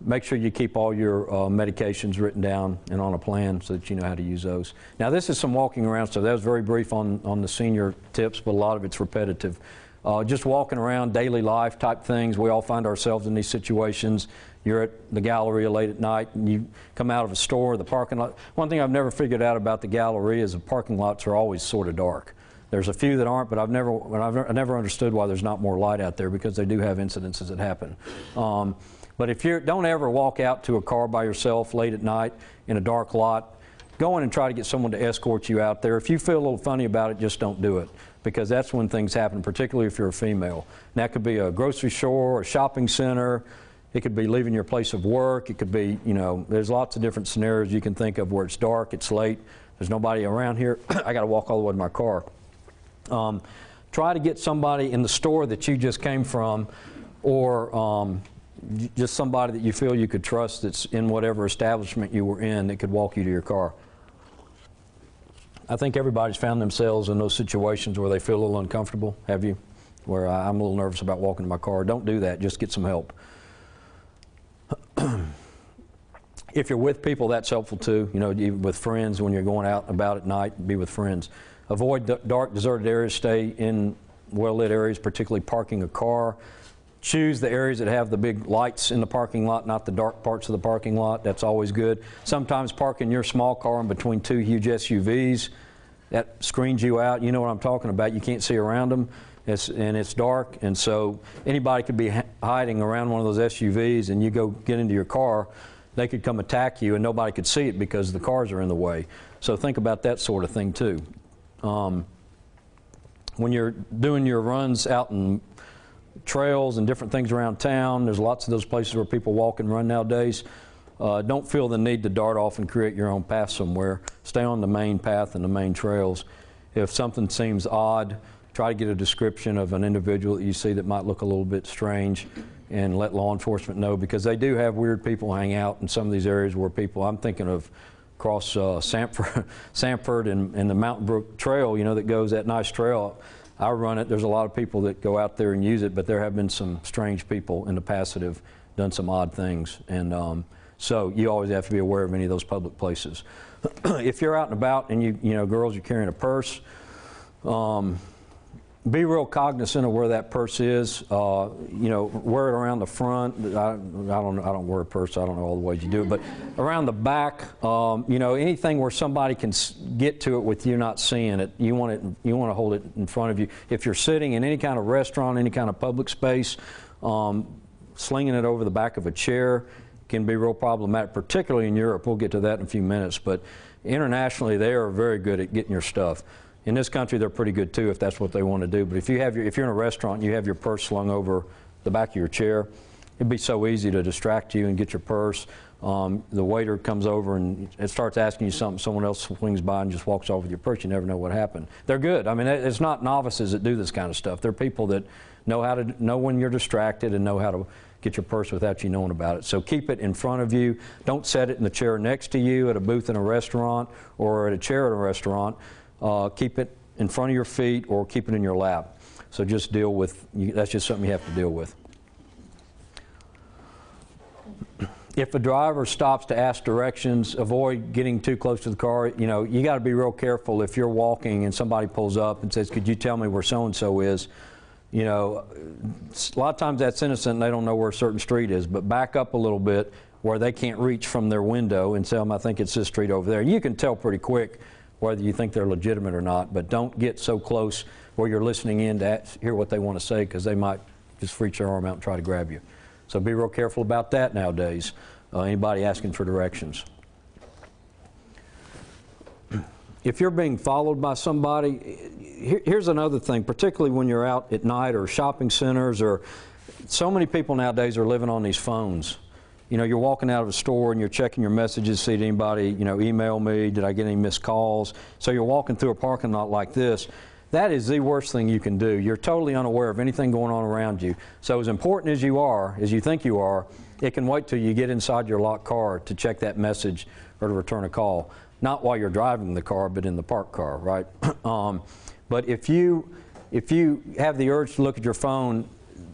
Make sure you keep all your uh, medications written down and on a plan so that you know how to use those. Now, this is some walking around stuff. That was very brief on, on the senior tips, but a lot of it's repetitive. Uh, just walking around, daily life type things. We all find ourselves in these situations. You're at the Galleria late at night and you come out of a store, the parking lot. One thing I've never figured out about the Galleria is the parking lots are always sort of dark. There's a few that aren't, but I've never, I've never- understood why there's not more light out there because they do have incidences that happen. Um, but if you don't ever walk out to a car by yourself late at night in a dark lot, go in and try to get someone to escort you out there. If you feel a little funny about it, just don't do it because that's when things happen, particularly if you're a female. And that could be a grocery store, a shopping center. It could be leaving your place of work. It could be, you know, there's lots of different scenarios you can think of where it's dark, it's late, there's nobody around here. [clears throat] I got to walk all the way to my car. Um, try to get somebody in the store that you just came from or um, just somebody that you feel you could trust that's in whatever establishment you were in that could walk you to your car. I think everybody's found themselves in those situations where they feel a little uncomfortable. Have you? Where I'm a little nervous about walking to my car. Don't do that. Just get some help. [clears throat] if you're with people, that's helpful too. You know, with friends when you're going out about at night, be with friends. Avoid dark, deserted areas. Stay in well-lit areas, particularly parking a car. Choose the areas that have the big lights in the parking lot, not the dark parts of the parking lot. That's always good. Sometimes parking your small car in between two huge SUVs. That screens you out. You know what I'm talking about. You can't see around them. It's, and it's dark, and so anybody could be hiding around one of those SUVs, and you go get into your car, they could come attack you, and nobody could see it because the cars are in the way. So think about that sort of thing too. Um, when you're doing your runs out in trails and different things around town, there's lots of those places where people walk and run nowadays. Uh, don't feel the need to dart off and create your own path somewhere. Stay on the main path and the main trails. If something seems odd, try to get a description of an individual that you see that might look a little bit strange and let law enforcement know because they do have weird people hang out in some of these areas where people, I'm thinking of across uh, Sanford, [laughs] Sanford and, and the Mountain Brook Trail, you know, that goes that nice trail. I run it. There's a lot of people that go out there and use it, but there have been some strange people in the past that have done some odd things. And um, so you always have to be aware of any of those public places. [clears throat] if you're out and about and you, you know, girls, you're carrying a purse, um, be real cognizant of where that purse is. Uh, you know, wear it around the front. I, I don't. I don't wear a purse. I don't know all the ways you do it, but around the back. Um, you know, anything where somebody can get to it with you not seeing it. You want it. You want to hold it in front of you. If you're sitting in any kind of restaurant, any kind of public space, um, slinging it over the back of a chair can be real problematic, particularly in Europe. We'll get to that in a few minutes, but internationally they are very good at getting your stuff. In this country, they're pretty good too if that's what they want to do. But if you have your, if you're in a restaurant, and you have your purse slung over the back of your chair, it'd be so easy to distract you and get your purse. Um, the waiter comes over and it starts asking you something. Someone else swings by and just walks off with your purse. You never know what happened. They're good. I mean, it's not novices that do this kind of stuff. They're people that know how to know when you're distracted and know how to get your purse without you knowing about it. So keep it in front of you. Don't set it in the chair next to you at a booth in a restaurant or at a chair at a restaurant. Uh, keep it in front of your feet or keep it in your lap. So just deal with, that's just something you have to deal with. If a driver stops to ask directions, avoid getting too close to the car. You know, you got to be real careful if you're walking and somebody pulls up and says, "Could you tell me where so and so is?" You know, a lot of times that's innocent and they don't know where a certain street is, but back up a little bit where they can't reach from their window and tell them, I think it's this street over there. And You can tell pretty quick whether you think they're legitimate or not, but don't get so close where you're listening in to hear what they want to say because they might just reach their arm out and try to grab you. So be real careful about that nowadays. Uh, anybody asking for directions. If you're being followed by somebody, here- here's another thing, particularly when you're out at night or shopping centers or so many people nowadays are living on these phones. You know, you're walking out of a store and you're checking your messages, see anybody, you know, email me, did I get any missed calls? So you're walking through a parking lot like this. That is the worst thing you can do. You're totally unaware of anything going on around you. So as important as you are, as you think you are, it can wait till you get inside your locked car to check that message or to return a call. Not while you're driving the car, but in the parked car, right? [clears throat] um, but if you if you have the urge to look at your phone,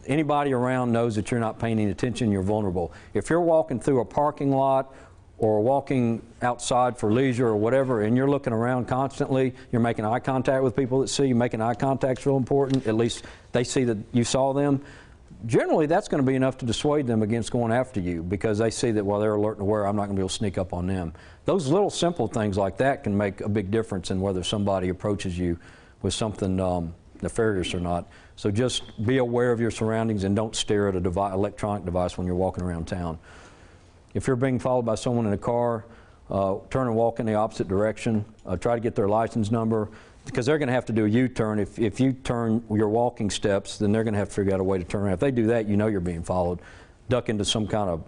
anybody around knows that you're not paying any attention, you're vulnerable. If you're walking through a parking lot or walking outside for leisure or whatever, and you're looking around constantly, you're making eye contact with people that see you, making eye contact's real important, at least they see that you saw them. Generally, that's going to be enough to dissuade them against going after you because they see that while they're alert and aware, I'm not going to be able to sneak up on them. Those little simple things like that can make a big difference in whether somebody approaches you with something um, nefarious or not. So just be aware of your surroundings and don't stare at a devi- electronic device when you're walking around town. If you're being followed by someone in a car, uh, turn and walk in the opposite direction. Uh, try to get their license number because they're going to have to do a U-turn. If, if you turn your walking steps, then they're going to have to figure out a way to turn around. If they do that, you know you're being followed. Duck into some kind of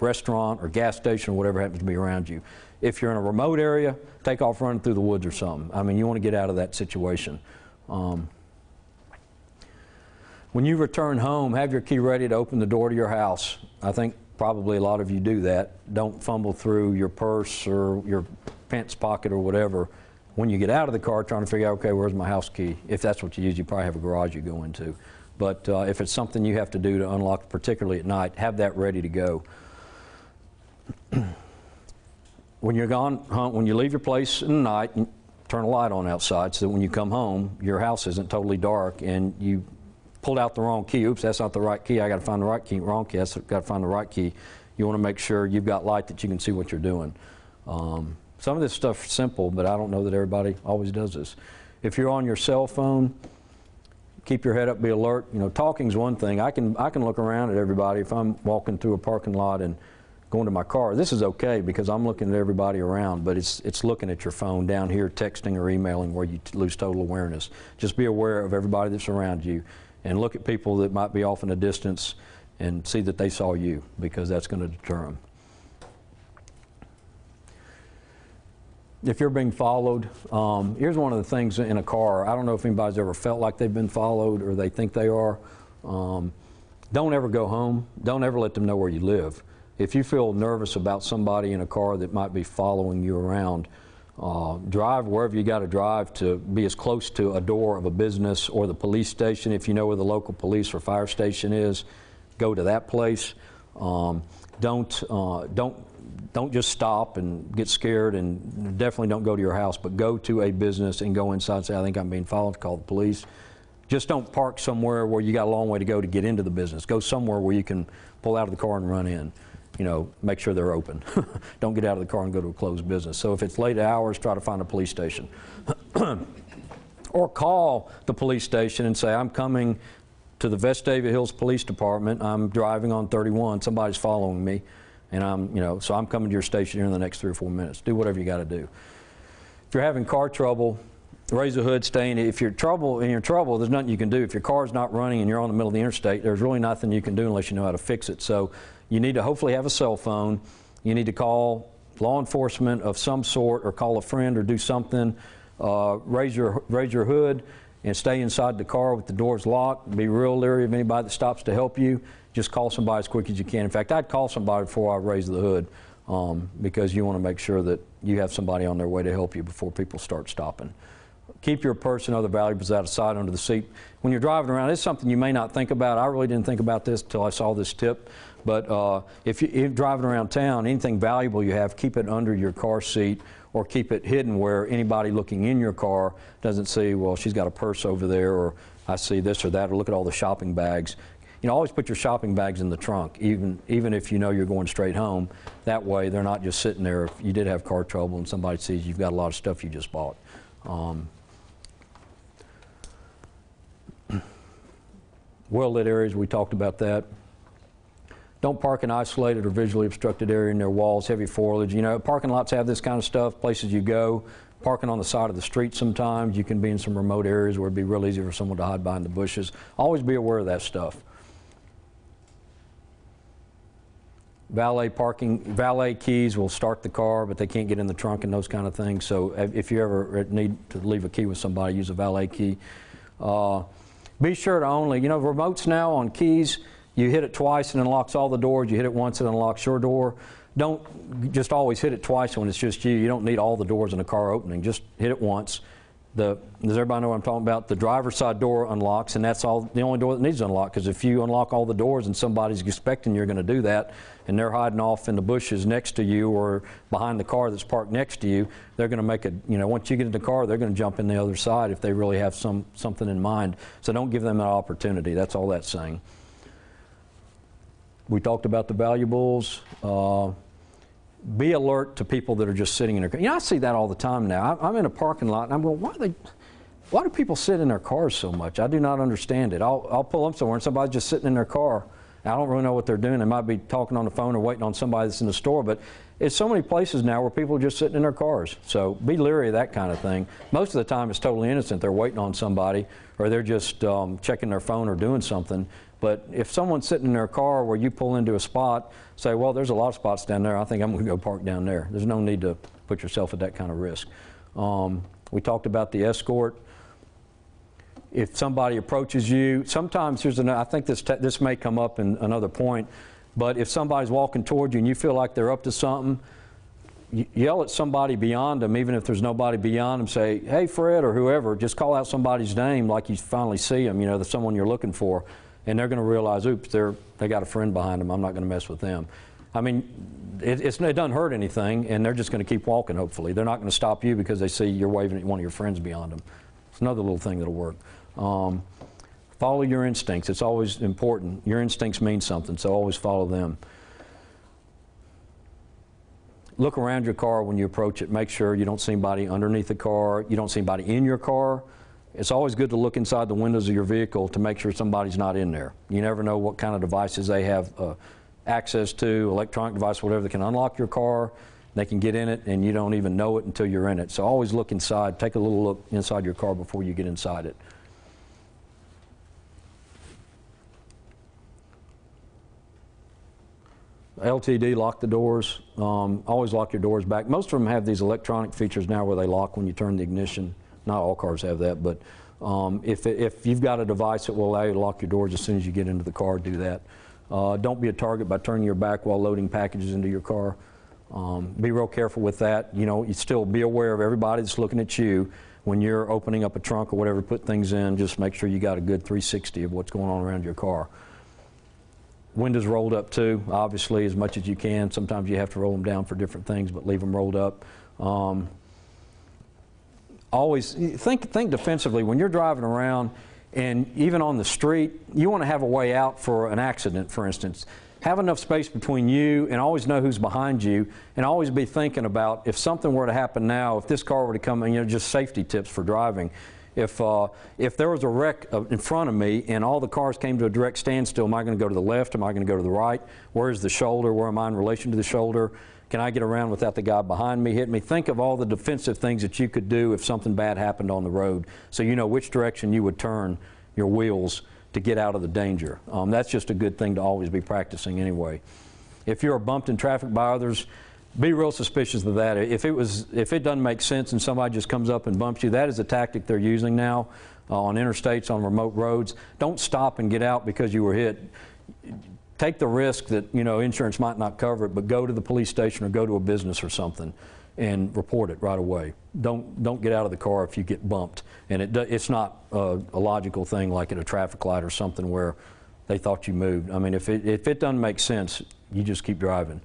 restaurant or gas station or whatever happens to be around you. If you're in a remote area, take off running through the woods or something. I mean, you want to get out of that situation. Um, when you return home, have your key ready to open the door to your house. I think probably a lot of you do that. Don't fumble through your purse or your pants pocket or whatever. When you get out of the car, trying to figure out, okay, where's my house key? If that's what you use, you probably have a garage you go into. But uh, if it's something you have to do to unlock, particularly at night, have that ready to go. [clears throat] when you're gone, when you leave your place in the night, turn a light on outside so that when you come home, your house isn't totally dark and you pulled out the wrong key. Oops, that's not the right key. I got to find the right key. Wrong key. I've got to find the right key. You want to make sure you've got light that you can see what you're doing. Um, some of this stuff's simple, but I don't know that everybody always does this. If you're on your cell phone, keep your head up, be alert. You know, talking's one thing. I can I can look around at everybody if I'm walking through a parking lot and going to my car. This is okay because I'm looking at everybody around, but it's it's looking at your phone down here, texting or emailing, where you lose total awareness. Just be aware of everybody that's around you, and look at people that might be off in a distance, and see that they saw you because that's going to deter them. if you're being followed, um, here's one of the things in a car. I don't know if anybody's ever felt like they've been followed or they think they are. Um, don't ever go home. Don't ever let them know where you live. If you feel nervous about somebody in a car that might be following you around, uh, drive wherever you got to drive to be as close to a door of a business or the police station. If you know where the local police or fire station is, go to that place. Um, don't uh, don't don't just stop and get scared and definitely don't go to your house, but go to a business and go inside and say, I think I'm being followed, call the police. Just don't park somewhere where you got a long way to go to get into the business. Go somewhere where you can pull out of the car and run in. You know, make sure they're open. [laughs] don't get out of the car and go to a closed business. So if it's late hours, try to find a police station. [clears throat] or call the police station and say, I'm coming to the Vestavia Hills Police Department. I'm driving on 31. Somebody's following me. And I'm, you know, so I'm coming to your station here in the next three or four minutes. Do whatever you got to do. If you're having car trouble, raise the hood, stay in it. If you're trouble in your trouble, there's nothing you can do. If your car's not running and you're on the middle of the interstate, there's really nothing you can do unless you know how to fix it. So you need to hopefully have a cell phone. You need to call law enforcement of some sort, or call a friend, or do something. Uh, raise your raise your hood and stay inside the car with the doors locked. Be real leery of anybody that stops to help you. Just call somebody as quick as you can. In fact, I'd call somebody before I raise the hood um, because you want to make sure that you have somebody on their way to help you before people start stopping. Keep your purse and other valuables out of sight under the seat. When you're driving around, it's something you may not think about. I really didn't think about this until I saw this tip. But uh, if, you, you're driving around town, anything valuable you have, keep it under your car seat or keep it hidden where anybody looking in your car doesn't see, well, she's got a purse over there, or I see this or that, or look at all the shopping bags. You know, always put your shopping bags in the trunk, even even if you know you're going straight home. That way, they're not just sitting there. If you did have car trouble and somebody sees you've got a lot of stuff you just bought. Um, [clears throat] Well-lit areas, we talked about that. Don't park in isolated or visually obstructed area near walls, heavy foliage. You know, parking lots have this kind of stuff, places you go. Parking on the side of the street sometimes. You can be in some remote areas where it'd be real easy for someone to hide behind the bushes. Always be aware of that stuff. Valet parking, valet keys will start the car, but they can't get in the trunk and those kind of things. So if you ever need to leave a key with somebody, use a valet key. Uh, be sure to only, you know, remotes now on keys, you hit it twice and it unlocks all the doors. You hit it once and it unlocks your door. Don't just always hit it twice when it's just you. You don't need all the doors in the car opening. Just hit it once. The, does everybody know what I'm talking about? The driver's side door unlocks, and that's all the only door that needs to unlock. Because if you unlock all the doors and somebody's expecting you're going to do that, and they're hiding off in the bushes next to you or behind the car that's parked next to you, they're going to make a you know once you get in the car, they're going to jump in the other side if they really have some something in mind. So don't give them that opportunity. That's all that's saying. We talked about the valuables. Uh, be alert to people that are just sitting in their car. You know, I see that all the time now. I- I'm in a parking lot and I'm going, why, they, why do people sit in their cars so much? I do not understand it. I'll, I'll pull up somewhere and somebody's just sitting in their car. I don't really know what they're doing. They might be talking on the phone or waiting on somebody that's in the store, but it's so many places now where people are just sitting in their cars. So be leery of that kind of thing. Most of the time it's totally innocent. They're waiting on somebody or they're just um, checking their phone or doing something. But if someone's sitting in their car where you pull into a spot, say, well, there's a lot of spots down there. I think I'm going to go park down there. There's no need to put yourself at that kind of risk. Um, we talked about the escort. If somebody approaches you, sometimes there's an, I think this, this may come up in another point, but if somebody's walking toward you and you feel like they're up to something, yell at somebody beyond them, even if there's nobody beyond them. Say, "Hey, Fred," or whoever. Just call out somebody's name, like you finally see them. You know, the someone you're looking for, and they're going to realize, "Oops, they're they got a friend behind them. I'm not going to mess with them." I mean, it, it's, it doesn't hurt anything, and they're just going to keep walking. Hopefully, they're not going to stop you because they see you're waving at one of your friends beyond them. It's another little thing that'll work. Um, follow your instincts. It's always important. Your instincts mean something, so always follow them look around your car when you approach it. Make sure you don't see anybody underneath the car. You don't see anybody in your car. It's always good to look inside the windows of your vehicle to make sure somebody's not in there. You never know what kind of devices they have uh, access to, electronic device, whatever, that can unlock your car. They can get in it, and you don't even know it until you're in it. So always look inside. Take a little look inside your car before you get inside it. LTD, lock the doors. Um, always lock your doors back. Most of them have these electronic features now where they lock when you turn the ignition. Not all cars have that, but um, if, if you've got a device that will allow you to lock your doors as soon as you get into the car, do that. Uh, don't be a target by turning your back while loading packages into your car. Um, be real careful with that. You know, you still be aware of everybody that's looking at you when you're opening up a trunk or whatever, put things in. Just make sure you got a good 360 of what's going on around your car windows rolled up too, obviously, as much as you can. Sometimes you have to roll them down for different things, but leave them rolled up. Um, always think, think defensively. When you're driving around and even on the street, you want to have a way out for an accident, for instance. Have enough space between you and always know who's behind you and always be thinking about if something were to happen now, if this car were to come, you know, just safety tips for driving. If, uh, if there was a wreck in front of me and all the cars came to a direct standstill, am I going to go to the left? Am I going to go to the right? Where's the shoulder? Where am I in relation to the shoulder? Can I get around without the guy behind me hitting me? Think of all the defensive things that you could do if something bad happened on the road so you know which direction you would turn your wheels to get out of the danger. Um, that's just a good thing to always be practicing anyway. If you're bumped in traffic by others, be real suspicious of that. If it was, if it doesn't make sense and somebody just comes up and bumps you, that is a tactic they're using now uh, on interstates, on remote roads. Don't stop and get out because you were hit. Take the risk that you know insurance might not cover it, but go to the police station or go to a business or something and report it right away. Don't don't get out of the car if you get bumped. And it it's not a logical thing like at a traffic light or something where they thought you moved. I mean, if it if it doesn't make sense, you just keep driving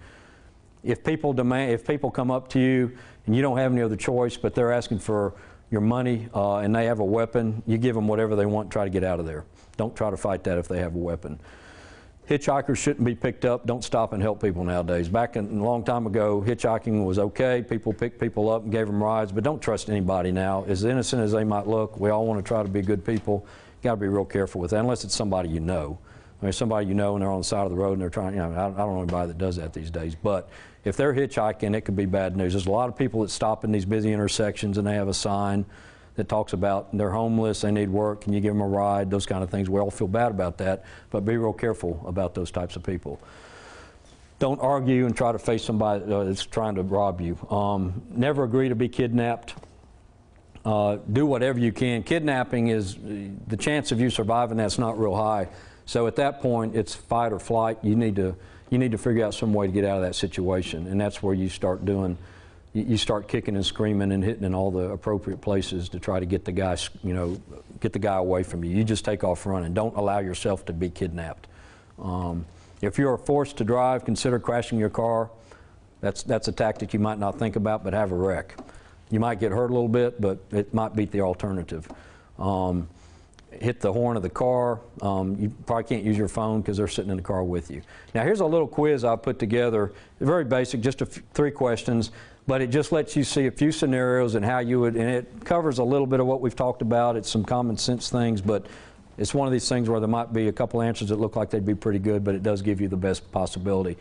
if people demand, if people come up to you and you don't have any other choice, but they're asking for your money uh, and they have a weapon, you give them whatever they want. Try to get out of there. Don't try to fight that if they have a weapon. Hitchhikers shouldn't be picked up. Don't stop and help people nowadays. Back in, a long time ago, hitchhiking was okay. People picked people up and gave them rides, but don't trust anybody now. As innocent as they might look, we all want to try to be good people. got to be real careful with that, unless it's somebody you know. I mean, somebody you know and they're on the side of the road and they're trying, you know, I, I don't know anybody that does that these days. But if they're hitchhiking, it could be bad news. There's a lot of people that stop in these busy intersections and they have a sign that talks about they're homeless, they need work, can you give them a ride, those kind of things. We all feel bad about that, but be real careful about those types of people. Don't argue and try to face somebody uh, that's trying to rob you. Um, never agree to be kidnapped. Uh, do whatever you can. Kidnapping is the chance of you surviving that's not real high. So at that point, it's fight or flight. You need to you need to figure out some way to get out of that situation, and that's where you start doing. You you start kicking and screaming and hitting in all the appropriate places to try to get the guy, you know, get the guy away from you. You just take off running. Don't allow yourself to be kidnapped. Um, if you're forced to drive, consider crashing your car. That's, that's a tactic you might not think about, but have a wreck. You might get hurt a little bit, but it might beat the alternative. Um, hit the horn of the car. Um, you probably can't use your phone because they're sitting in the car with you. Now, here's a little quiz I put together. Very basic, just three questions, but it just lets you see a few scenarios and how you would, and it covers a little bit of what we've talked about. It's some common sense things, but it's one of these things where there might be a couple answers that look like they'd be pretty good, but it does give you the best possibility.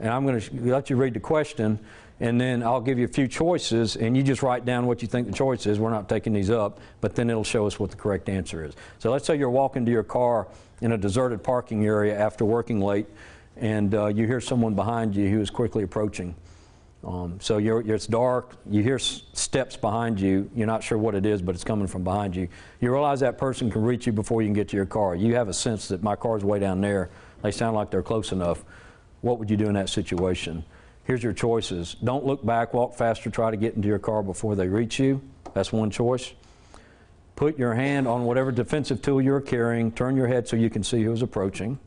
And I'm going to let you read the question, and then I'll give you a few choices, and you just write down what you think the choice is. We're not taking these up, but then it'll show us what the correct answer is. So let's say you're walking to your car in a deserted parking area after working late, and uh, you hear someone behind you who is quickly approaching. Um, so you're, you're- it's dark, you hear steps behind you, you're not sure what it is, but it's coming from behind you. You realize that person can reach you before you can get to your car. You have a sense that my car's way down there, they sound like they're close enough. What would you do in that situation? Here's your choices. Don't look back, walk faster, try to get into your car before they reach you. That's one choice. Put your hand on whatever defensive tool you're carrying, turn your head so you can see who's approaching.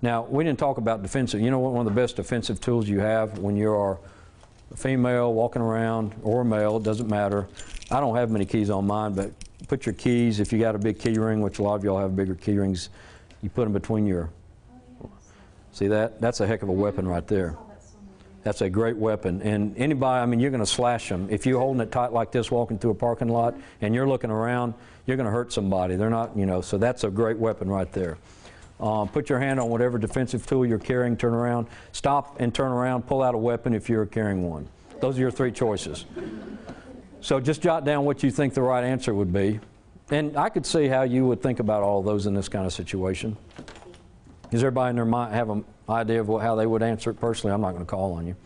Now, we didn't talk about defensive. You know what one of the best defensive tools you have when you are a female walking around or a male, it doesn't matter. I don't have many keys on mine, but put your keys, if you got a big key ring, which a lot of y'all have bigger key rings, you put them between your. See that? That's a heck of a weapon right there. That's a great weapon. And anybody, I mean, you're going to slash them. If you're holding it tight like this, walking through a parking lot, and you're looking around, you're going to hurt somebody. They're not, you know, so that's a great weapon right there. Um, put your hand on whatever defensive tool you're carrying, turn around, stop and turn around, pull out a weapon if you're carrying one. Those are your three choices. So just jot down what you think the right answer would be. And I could see how you would think about all those in this kind of situation. Does everybody in their mind have an idea of what, how they would answer it personally? I'm not going to call on you.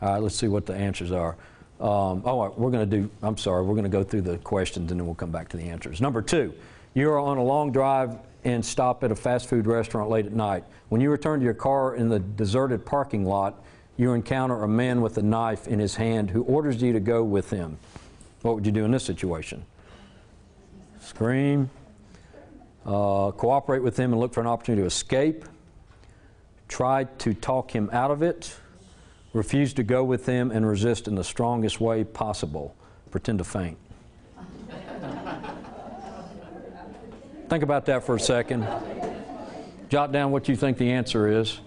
All right, let's see what the answers are. Um, oh, we're going to do, I'm sorry, we're going to go through the questions and then we'll come back to the answers. Number two, you are on a long drive and stop at a fast food restaurant late at night. When you return to your car in the deserted parking lot, you encounter a man with a knife in his hand who orders you to go with him. What would you do in this situation? Scream, uh, cooperate with him and look for an opportunity to escape, try to talk him out of it, refuse to go with them and resist in the strongest way possible, pretend to faint. think about that for a second. Jot down what you think the answer is.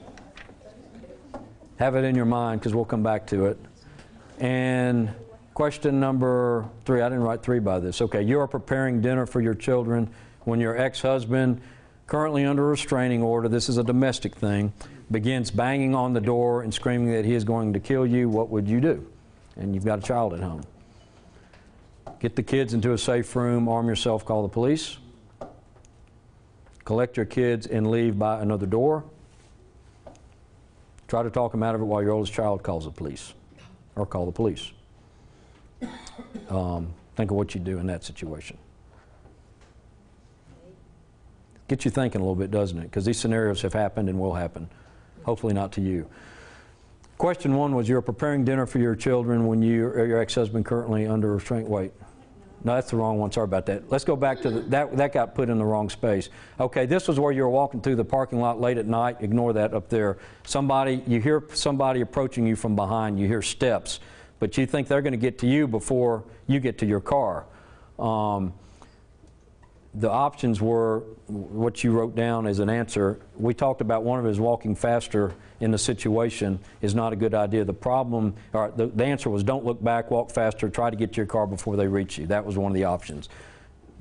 Have it in your mind because we'll come back to it. And question number three, I didn't write three by this. Okay, you are preparing dinner for your children when your ex husband, currently under restraining order, this is a domestic thing, begins banging on the door and screaming that he is going to kill you. What would you do? And you've got a child at home. Get the kids into a safe room, arm yourself, call the police. Collect your kids and leave by another door. Try to talk them out of it while your oldest child calls the police or call the police. Um, think of what you do in that situation. Get you thinking a little bit, doesn't it? Because these scenarios have happened and will happen. Hopefully, not to you. Question one was You're preparing dinner for your children when you or your ex husband currently under restraint. Wait. No, that's the wrong one. Sorry about that. Let's go back to the, that. That got put in the wrong space. Okay, this was where you were walking through the parking lot late at night. Ignore that up there. Somebody, you hear somebody approaching you from behind. You hear steps, but you think they're going to get to you before you get to your car. Um, the options were what you wrote down as an answer. We talked about one of his walking faster in the situation is not a good idea. The problem, or the, the answer was don't look back, walk faster, try to get to your car before they reach you. That was one of the options.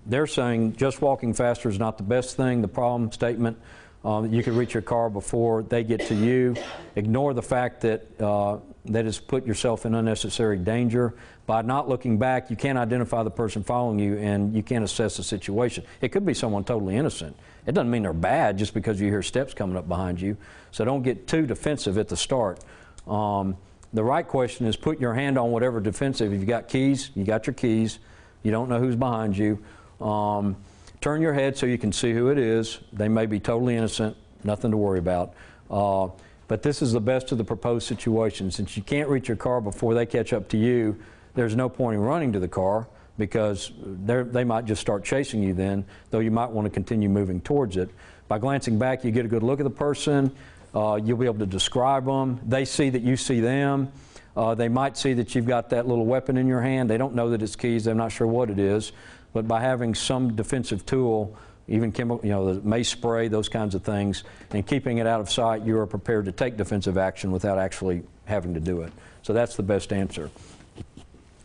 They're saying just walking faster is not the best thing. The problem statement, that you can reach your car before they get to you. Ignore the fact that uh, that has put yourself in unnecessary danger. By not looking back, you can't identify the person following you and you can't assess the situation. It could be someone totally innocent. It doesn't mean they're bad just because you hear steps coming up behind you. So don't get too defensive at the start. Um, the right question is put your hand on whatever defensive. If you got keys, you got your keys. You don't know who's behind you. Um, turn your head so you can see who it is. They may be totally innocent, nothing to worry about. Uh, but this is the best of the proposed situation. Since you can't reach your car before they catch up to you, there's no point in running to the car because they're- might just start chasing you then, though you might want to continue moving towards it. By glancing back, you get a good look at the person. Uh, you'll be able to describe them. They see that you see them. Uh, they might see that you've got that little weapon in your hand. They don't know that it's keys. They're not sure what it is. But by having some defensive tool, even chemical, you know, the mace spray, those kinds of things, and keeping it out of sight, you are prepared to take defensive action without actually having to do it. So that's the best answer.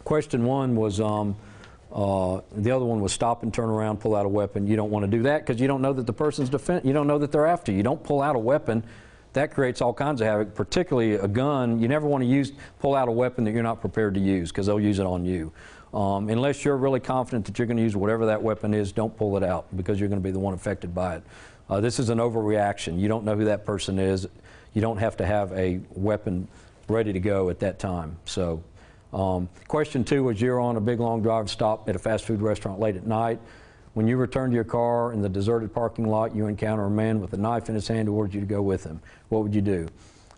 Question one was um, uh, the other one was stop and turn around, pull out a weapon. You don't want to do that because you don't know that the person's defense. You don't know that they're after you. Don't pull out a weapon. That creates all kinds of havoc, particularly a gun. You never want to use pull out a weapon that you're not prepared to use because they'll use it on you. Um, unless you're really confident that you're going to use whatever that weapon is, don't pull it out because you're going to be the one affected by it. Uh, this is an overreaction. You don't know who that person is. You don't have to have a weapon ready to go at that time. So, um, question two was you're on a big long drive stop at a fast food restaurant late at night. When you return to your car in the deserted parking lot, you encounter a man with a knife in his hand who orders you to go with him. What would you do?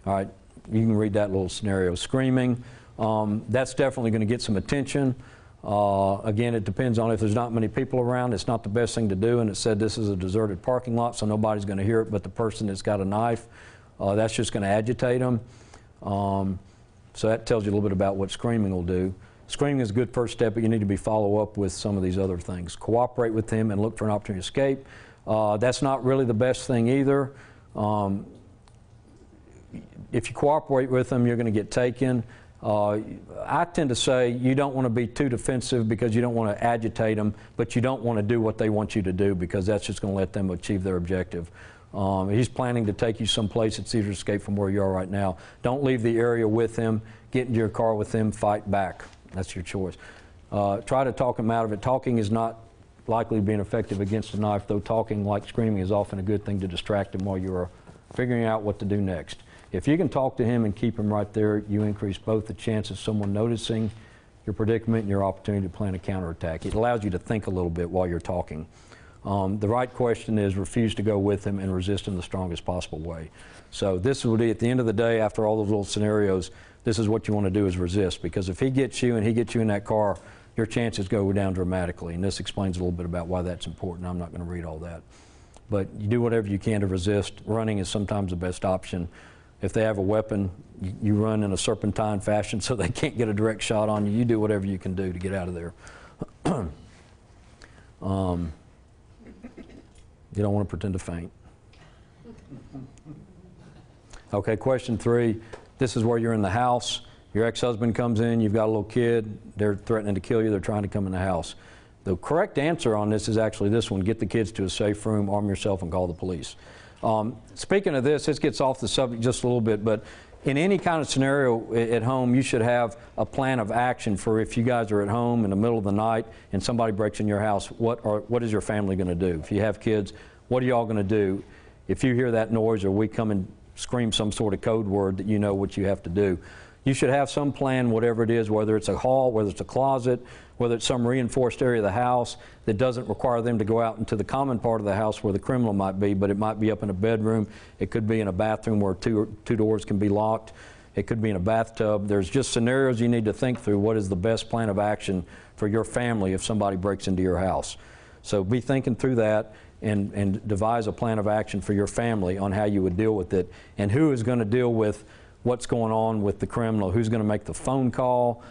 All right, you can read that little scenario. Screaming, um, that's definitely going to get some attention. Uh, again, it depends on if there's not many people around. It's not the best thing to do, and it said this is a deserted parking lot, so nobody's going to hear it but the person that's got a knife. Uh, that's just going to agitate them. Um, so that tells you a little bit about what screaming will do. Screaming is a good first step, but you need to be follow up with some of these other things. Cooperate with them and look for an opportunity to escape. Uh, that's not really the best thing either. Um, if you cooperate with them, you're going to get taken. Uh, I tend to say you don't want to be too defensive because you don't want to agitate them, but you don't want to do what they want you to do because that's just going to let them achieve their objective. Um, he's planning to take you someplace easier to escape from where you are right now. Don't leave the area with him. Get into your car with him. Fight back. That's your choice. Uh, try to talk him out of it. Talking is not likely to being effective against a knife, though talking like screaming is often a good thing to distract him while you're figuring out what to do next. If you can talk to him and keep him right there, you increase both the chance of someone noticing your predicament and your opportunity to plan a counterattack. It allows you to think a little bit while you're talking. Um, the right question is refuse to go with him and resist in the strongest possible way. So this would be at the end of the day, after all those little scenarios, this is what you want to do is resist because if he gets you and he gets you in that car, your chances go down dramatically. And this explains a little bit about why that's important. I'm not going to read all that. But you do whatever you can to resist. Running is sometimes the best option. If they have a weapon, you, you run in a serpentine fashion [laughs] so they can't get a direct shot on you. You do whatever you can do to get out of there. [clears throat] um, you don't want to pretend to faint. Okay, question three. This is where you're in the house. Your ex husband comes in, you've got a little kid, they're threatening to kill you, they're trying to come in the house. The correct answer on this is actually this one get the kids to a safe room, arm yourself, and call the police. Um, speaking of this, this gets off the subject just a little bit, but in any kind of scenario at home, you should have a plan of action for if you guys are at home in the middle of the night and somebody breaks in your house, what, are, what is your family going to do? If you have kids, what are y'all going to do? If you hear that noise or we come and scream some sort of code word that you know what you have to do. You should have some plan, whatever it is, whether it's a hall, whether it's a closet, whether it's some reinforced area of the house that doesn't require them to go out into the common part of the house where the criminal might be, but it might be up in a bedroom. It could be in a bathroom where two, two doors can be locked. It could be in a bathtub. There's just scenarios you need to think through. What is the best plan of action for your family if somebody breaks into your house? So be thinking through that and, and devise a plan of action for your family on how you would deal with it and who is going to deal with what's going on with the criminal, who's going to make the phone call,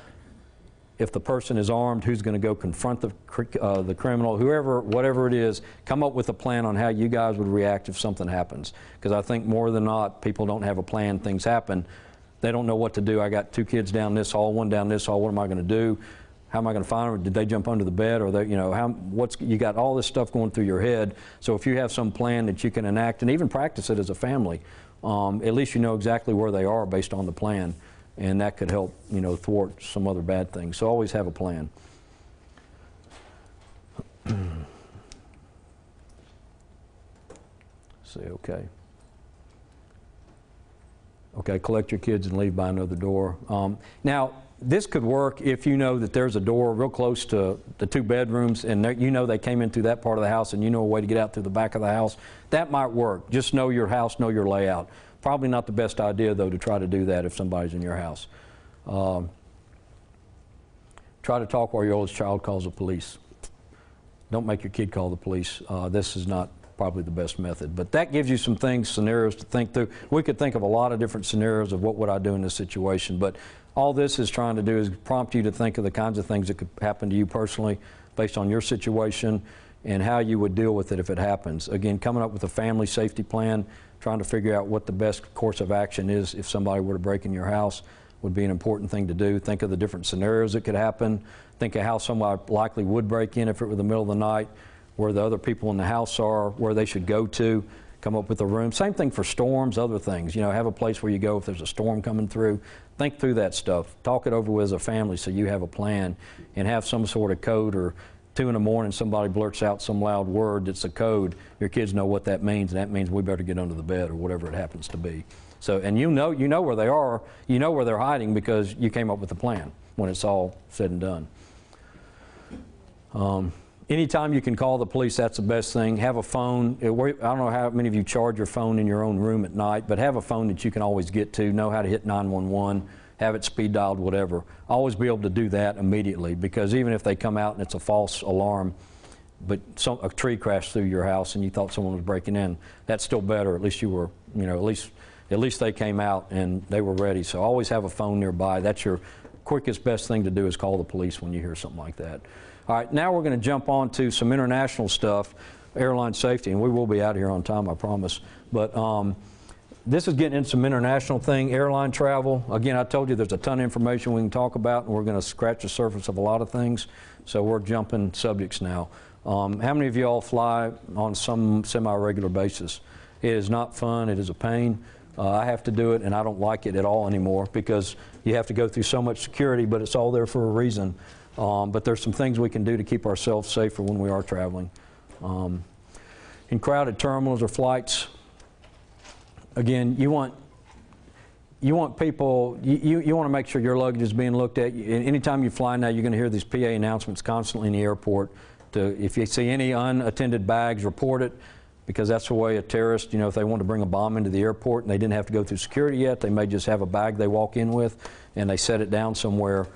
if the person is armed, who's going to go confront the, uh, the criminal, whoever, whatever it is, come up with a plan on how you guys would react if something happens. Because I think more than not, people don't have a plan, things happen. They don't know what to do. I got two kids down this hall, one down this hall, what am I going to do? How am I going to find them? Did they jump under the bed? Or they, you know, how, what's, you got all this stuff going through your head. So if you have some plan that you can enact and even practice it as a family, um, at least you know exactly where they are based on the plan. And that could help, you know, thwart some other bad things. So always have a plan. [clears throat] Say, okay. Okay, collect your kids and leave by another door. Um, now, this could work if you know that there's a door real close to the two bedrooms and you know they came in through that part of the house and you know a way to get out through the back of the house. That might work. Just know your house, know your layout. Probably not the best idea, though, to try to do that if somebody's in your house. Um, try to talk while your oldest child calls the police. Don't make your kid call the police. Uh, this is not probably the best method. But that gives you some things, scenarios to think through. We could think of a lot of different scenarios of what would I do in this situation. But all this is trying to do is prompt you to think of the kinds of things that could happen to you personally based on your situation and how you would deal with it if it happens. Again, coming up with a family safety plan, trying to figure out what the best course of action is if somebody were to break in your house would be an important thing to do. Think of the different scenarios that could happen. Think of how somebody likely would break in if it were the middle of the night, where the other people in the house are, where they should go to. Come up with a room. Same thing for storms, other things. You know, have a place where you go if there's a storm coming through. Think through that stuff. Talk it over with as a family so you have a plan and have some sort of code or two in the morning somebody blurts out some loud word that's a code your kids know what that means and that means we better get under the bed or whatever it happens to be. So and you know you know where they are you know where they're hiding because you came up with a plan when it's all said and done. Um, anytime you can call the police that's the best thing. Have a phone. I don't know how many of you charge your phone in your own room at night but have a phone that you can always get to. Know how to hit 911 have it speed dialed whatever. Always be able to do that immediately because even if they come out and it's a false alarm but some, a tree crashed through your house and you thought someone was breaking in that's still better. At least you were you know at least at least they came out and they were ready. So always have a phone nearby. That's your quickest best thing to do is call the police when you hear something like that. All right now we're going to jump on to some international stuff airline safety and we will be out here on time i promise. But um, this is getting into some international thing, airline travel. Again, I told you there's a ton of information we can talk about, and we're going to scratch the surface of a lot of things. So we're jumping subjects now. Um, how many of you all fly on some semi-regular basis? It is not fun. It is a pain. Uh, I have to do it, and I don't like it at all anymore because you have to go through so much security, but it's all there for a reason. Um, but there's some things we can do to keep ourselves safer when we are traveling. Um, in crowded terminals or flights, again, you want you want people you, you, want to make sure your luggage is being looked at. Anytime you fly now, you're going to hear these PA announcements constantly in the airport. To if you see any unattended bags, report it because that's the way a terrorist, you know, if they want to bring a bomb into the airport and they didn't have to go through security yet, they may just have a bag they walk in with and they set it down somewhere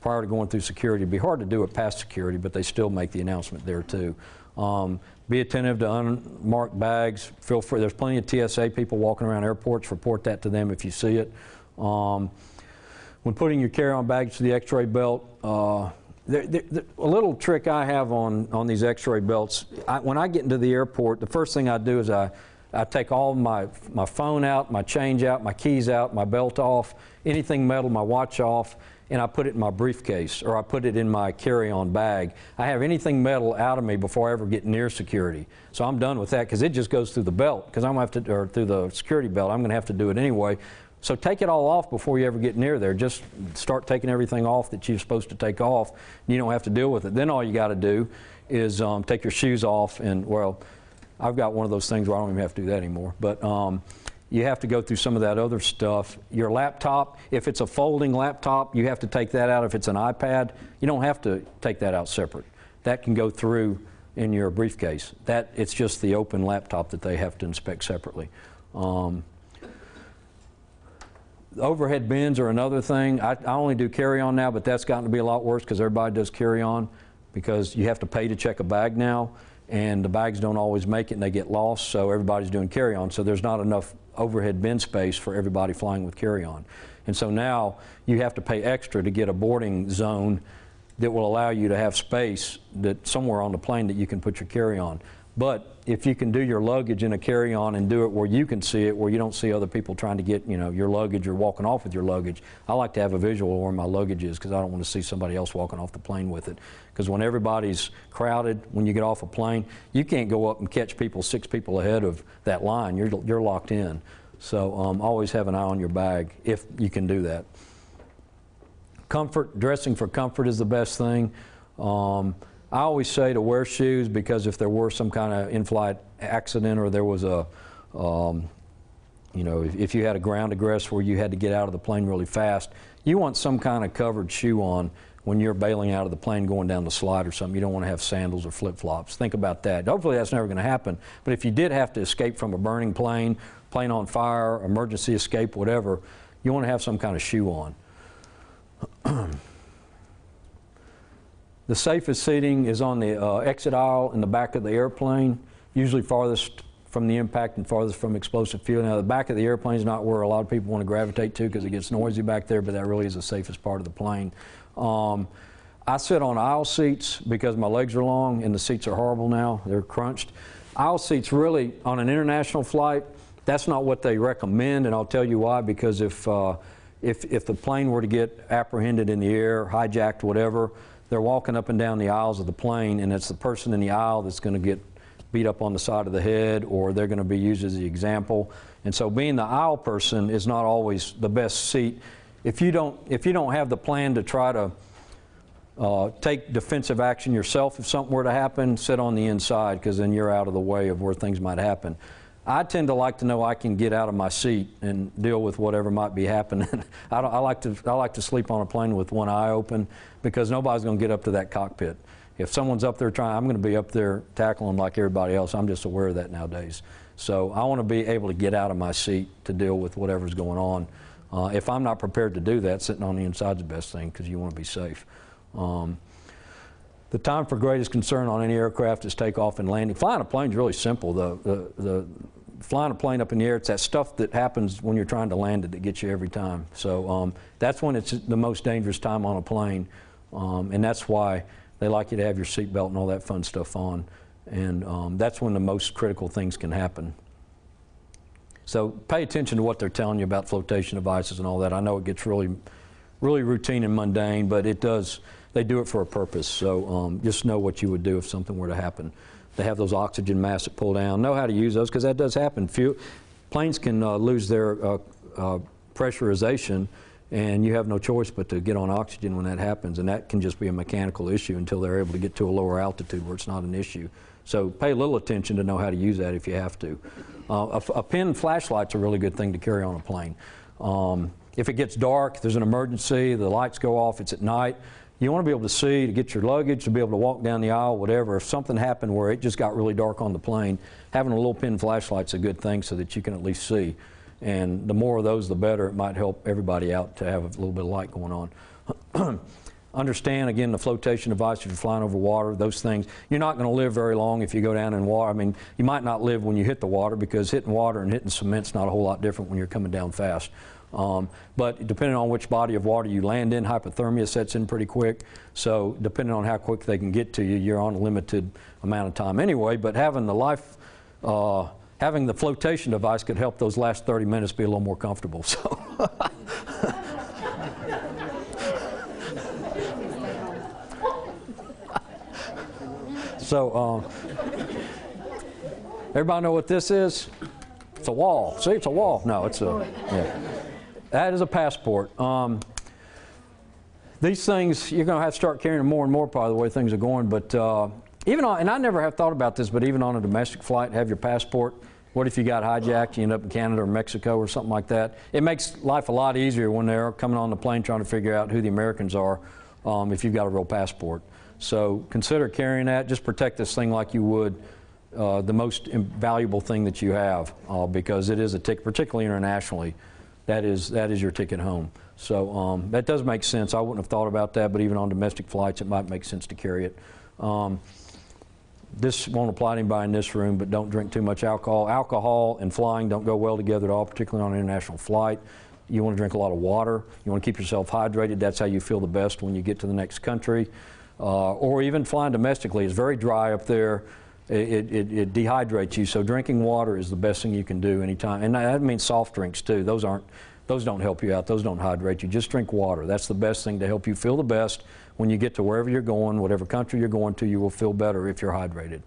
prior to going through security. It'd be hard to do it past security, but they still make the announcement there too. Um, be attentive to unmarked bags. Feel free. There's plenty of TSA people walking around airports. Report that to them if you see it. Um, when putting your carry-on bags to the X-ray belt, uh, a little trick I have on, on these X-ray belts. I, when I get into the airport, the first thing I do is I, I take all my my phone out, my change out, my keys out, my belt off, anything metal, my watch off, and I put it in my briefcase or I put it in my carry-on bag. I have anything metal out of me before I ever get near security. So I'm done with that because it just goes through the belt because I'm gonna have to or through the security belt. I'm going to have to do it anyway. So take it all off before you ever get near there. Just start taking everything off that you're supposed to take off. You don't have to deal with it. Then all you got to do is um, take your shoes off and well, I've got one of those things where I don't even have to do that anymore. But um, you have to go through some of that other stuff. Your laptop, if it's a folding laptop, you have to take that out. If it's an iPad, you don't have to take that out separate. That can go through in your briefcase. That it's just the open laptop that they have to inspect separately. Um, overhead bins are another thing. I, I only do carry-on now, but that's gotten to be a lot worse because everybody does carry-on because you have to pay to check a bag now, and the bags don't always make it and they get lost, so everybody's doing carry-on. So there's not enough overhead bin space for everybody flying with carry-on. And so now you have to pay extra to get a boarding zone that will allow you to have space that somewhere on the plane that you can put your carry-on. But if you can do your luggage in a carry-on and do it where you can see it, where you don't see other people trying to get, you know, your luggage or walking off with your luggage, I like to have a visual of where my luggage is because I don't want to see somebody else walking off the plane with it. Because when everybody's crowded, when you get off a plane, you can't go up and catch people six people ahead of that line. You're, you're locked in. So um, always have an eye on your bag if you can do that. Comfort, dressing for comfort is the best thing. Um, I always say to wear shoes because if there were some kind of in-flight accident or there was a, um, you know, if, if you had a ground egress where you had to get out of the plane really fast, you want some kind of covered shoe on when you're bailing out of the plane going down the slide or something. You don't want to have sandals or flip-flops. Think about that. Hopefully that's never going to happen. But if you did have to escape from a burning plane, plane on fire, emergency escape, whatever, you want to have some kind of shoe on. [clears throat] The safest seating is on the uh, exit aisle in the back of the airplane, usually farthest from the impact and farthest from explosive fuel. Now, the back of the airplane is not where a lot of people want to gravitate to because it gets noisy back there, but that really is the safest part of the plane. Um, I sit on aisle seats because my legs are long and the seats are horrible now. They're crunched. Aisle seats really, on an international flight, that's not what they recommend, and I'll tell you why. Because if, uh, if, if the plane were to get apprehended in the air, hijacked, whatever, they're walking up and down the aisles of the plane, and it's the person in the aisle that's going to get beat up on the side of the head, or they're going to be used as the example. And so, being the aisle person is not always the best seat. If you don't, if you don't have the plan to try to uh, take defensive action yourself if something were to happen, sit on the inside because then you're out of the way of where things might happen. I tend to like to know I can get out of my seat and deal with whatever might be happening. [laughs] I, I, like to, I like to sleep on a plane with one eye open because nobody's going to get up to that cockpit. If someone's up there trying, I'm going to be up there tackling like everybody else. I'm just aware of that nowadays. So I want to be able to get out of my seat to deal with whatever's going on. Uh, if I'm not prepared to do that, sitting on the inside is the best thing because you want to be safe. Um, the time for greatest concern on any aircraft is takeoff and landing. Flying a plane is really simple. The, the, the, flying a plane up in the air, it's that stuff that happens when you're trying to land it that gets you every time. So um, that's when it's the most dangerous time on a plane. Um, and that's why they like you to have your seatbelt and all that fun stuff on. And um, that's when the most critical things can happen. So pay attention to what they're telling you about flotation devices and all that. I know it gets really, really routine and mundane, but it does, they do it for a purpose. So um, just know what you would do if something were to happen. They have those oxygen masks that pull down. Know how to use those because that does happen. Few, planes can uh, lose their uh, uh, pressurization and you have no choice but to get on oxygen when that happens, and that can just be a mechanical issue until they're able to get to a lower altitude where it's not an issue. So pay a little attention to know how to use that if you have to. Uh, a, a pin flashlight's a really good thing to carry on a plane. Um, if it gets dark, there's an emergency, the lights go off, it's at night, you want to be able to see, to get your luggage, to be able to walk down the aisle, whatever. If something happened where it just got really dark on the plane, having a little pin flashlight's a good thing so that you can at least see. And the more of those, the better. It might help everybody out to have a little bit of light going on. [clears throat] Understand, again, the flotation device, if you're flying over water, those things. You're not going to live very long if you go down in water. I mean, you might not live when you hit the water because hitting water and hitting cement's not a whole lot different when you're coming down fast. Um, but depending on which body of water you land in, hypothermia sets in pretty quick. So depending on how quick they can get to you, you're on a limited amount of time anyway. But having the life uh, having the flotation device could help those last 30 minutes be a little more comfortable. So. [laughs] so, um, everybody know what this is? It's a wall. See, it's a wall. No, it's a, yeah. That is a passport. Um, these things, you're going to have to start carrying more and more, by the way things are going, but uh, even on, and I never have thought about this, but even on a domestic flight, have your passport. What if you got hijacked, you end up in Canada or Mexico or something like that? It makes life a lot easier when they're coming on the plane trying to figure out who the Americans are um, if you've got a real passport. So consider carrying that. Just protect this thing like you would uh, the most valuable thing that you have uh, because it is a ticket, particularly internationally, that is, that is your ticket home. So um, that does make sense. I wouldn't have thought about that, but even on domestic flights, it might make sense to carry it. Um, this won't apply to anybody in this room, but don't drink too much alcohol. Alcohol and flying don't go well together at all, particularly on an international flight. You want to drink a lot of water. You want to keep yourself hydrated. That's how you feel the best when you get to the next country. Uh, or even flying domestically. It's very dry up there. It, it, it dehydrates you. So drinking water is the best thing you can do anytime. And that means soft drinks too. Those aren't. Those don't help you out. Those don't hydrate you. Just drink water. That's the best thing to help you feel the best when you get to wherever you're going, whatever country you're going to. You will feel better if you're hydrated.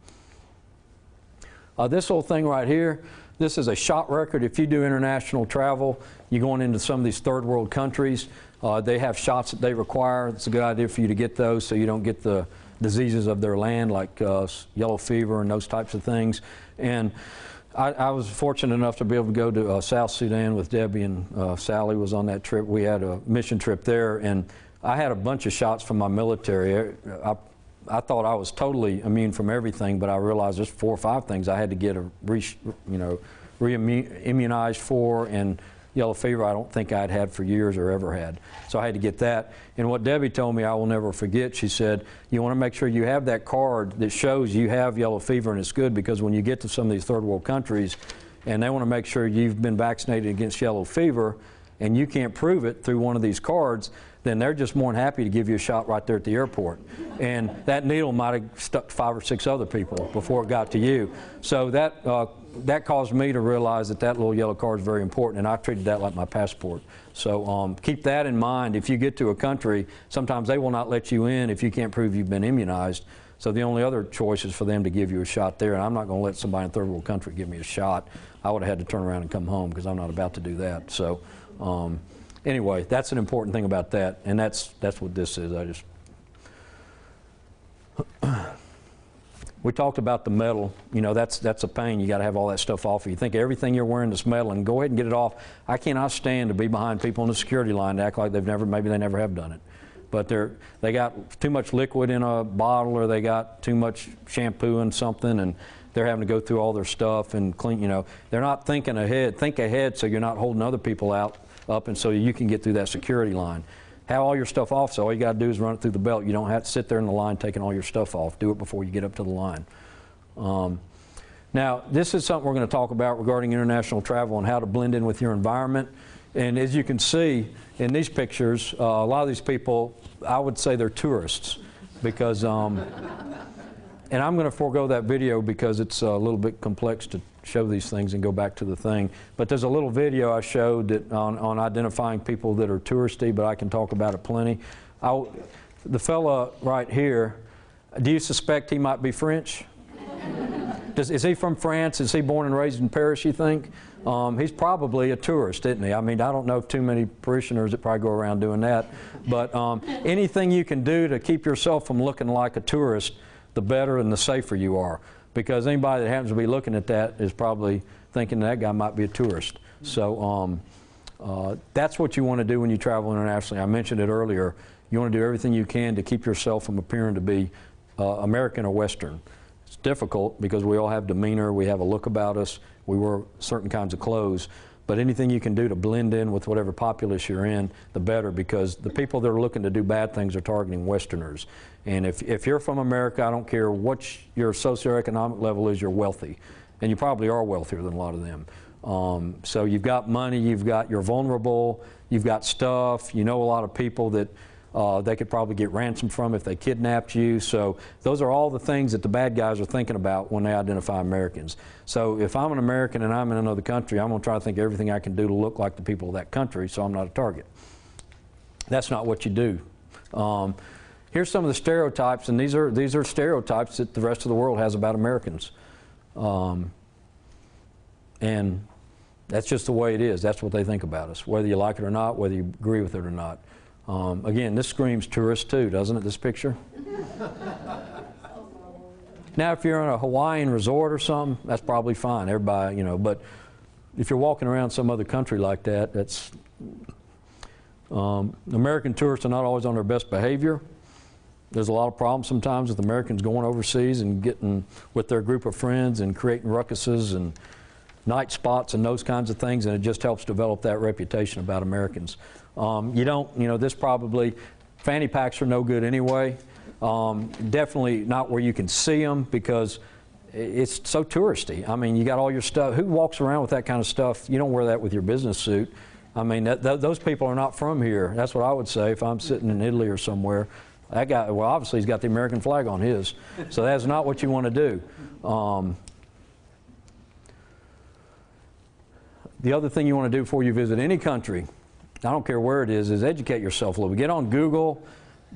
Uh, this little thing right here, this is a shot record. If you do international travel, you're going into some of these third world countries, uh, they have shots that they require. It's a good idea for you to get those so you don't get the diseases of their land like uh, yellow fever and those types of things. And I, I, was fortunate enough to be able to go to uh, South Sudan with Debbie and uh, Sally was on that trip. We had a mission trip there, and I had a bunch of shots from my military. I, I thought I was totally immune from everything, but I realized there's four or five things I had to get a re, you know re-immunized for, and yellow fever I don't think I'd had for years or ever had. So I had to get that. And what Debbie told me I will never forget, she said, you want to make sure you have that card that shows you have yellow fever and it's good because when you get to some of these third world countries and they want to make sure you've been vaccinated against yellow fever and you can't prove it through one of these cards, then they're just more than happy to give you a shot right there at the airport. And that needle might have stuck five or six other people before it got to you. So that uh, that caused me to realize that that little yellow card is very important, and I treated that like my passport. So um, keep that in mind. If you get to a country, sometimes they will not let you in if you can't prove you've been immunized. So the only other choice is for them to give you a shot there, and I'm not going to let somebody in third world country give me a shot. I would have had to turn around and come home because I'm not about to do that. So um, anyway, that's an important thing about that, and that's that's what this is. I just we talked about the metal. You know, that's that's a pain. You got to have all that stuff off. You think everything you're wearing is metal, and go ahead and get it off. I cannot stand to be behind people in the security line to act like they've never, maybe they never have done it. But they're they got too much liquid in a bottle, or they got too much shampoo in something, and they're having to go through all their stuff and clean. You know, they're not thinking ahead. Think ahead so you're not holding other people out up, and so you can get through that security line have all your stuff off. So all you got to do is run it through the belt. You don't have to sit there in the line taking all your stuff off. Do it before you get up to the line. Um, now, this is something we're going to talk about regarding international travel and how to blend in with your environment. And as you can see in these pictures, uh, a lot of these people, I would say they're tourists because, um, and I'm going to forego that video because it's a little bit complex to show these things and go back to the thing. But there's a little video I showed that on, on identifying people that are touristy, but I can talk about it plenty. I, the fella right here, do you suspect he might be French? [laughs] Does, is he from France? Is he born and raised in Paris, you think? Um, he's probably a tourist, isn't he? I mean, I don't know too many parishioners that probably go around doing that. But um, anything you can do to keep yourself from looking like a tourist, the better and the safer you are because anybody that happens to be looking at that is probably thinking that guy might be a tourist. So um, uh, that's what you want to do when you travel internationally. I mentioned it earlier. You want to do everything you can to keep yourself from appearing to be uh, American or Western. It's difficult because we all have demeanor, we have a look about us, we wear certain kinds of clothes. But anything you can do to blend in with whatever populace you're in, the better, because the people that are looking to do bad things are targeting Westerners. And if, if you're from America, I don't care what your socioeconomic level is, you're wealthy. And you probably are wealthier than a lot of them. Um, so you've got money, you've got, you're vulnerable, you've got stuff, you know a lot of people that uh, they could probably get ransom from if they kidnapped you. So those are all the things that the bad guys are thinking about when they identify Americans. So if I'm an American and I'm in another country, I'm going to try to think everything I can do to look like the people of that country so I'm not a target. That's not what you do. Um, here's some of the stereotypes, and these are, these are stereotypes that the rest of the world has about Americans. Um, and that's just the way it is. That's what they think about us, whether you like it or not, whether you agree with it or not. Um, again, this screams tourist too, doesn't it, this picture? now, if you're in a Hawaiian resort or something, that's probably fine. Everybody, you know, but if you're walking around some other country like that, that's. Um, American tourists are not always on their best behavior. There's a lot of problems sometimes with Americans going overseas and getting with their group of friends and creating ruckuses and night spots and those kinds of things, and it just helps develop that reputation about Americans. Um, you don't, you know, this probably, fanny packs are no good anyway. Um, definitely not where you can see them because it's so touristy. I mean, you got all your stuff. Who walks around with that kind of stuff? You don't wear that with your business suit. I mean, that, th- those people are not from here. That's what I would say if I'm sitting in Italy or somewhere. That guy, well, obviously he's got the American flag on his, so that's not what you want to do. Um, the other thing you want to do before you visit any country, I don't care where it is, is educate yourself a little bit. Get on Google,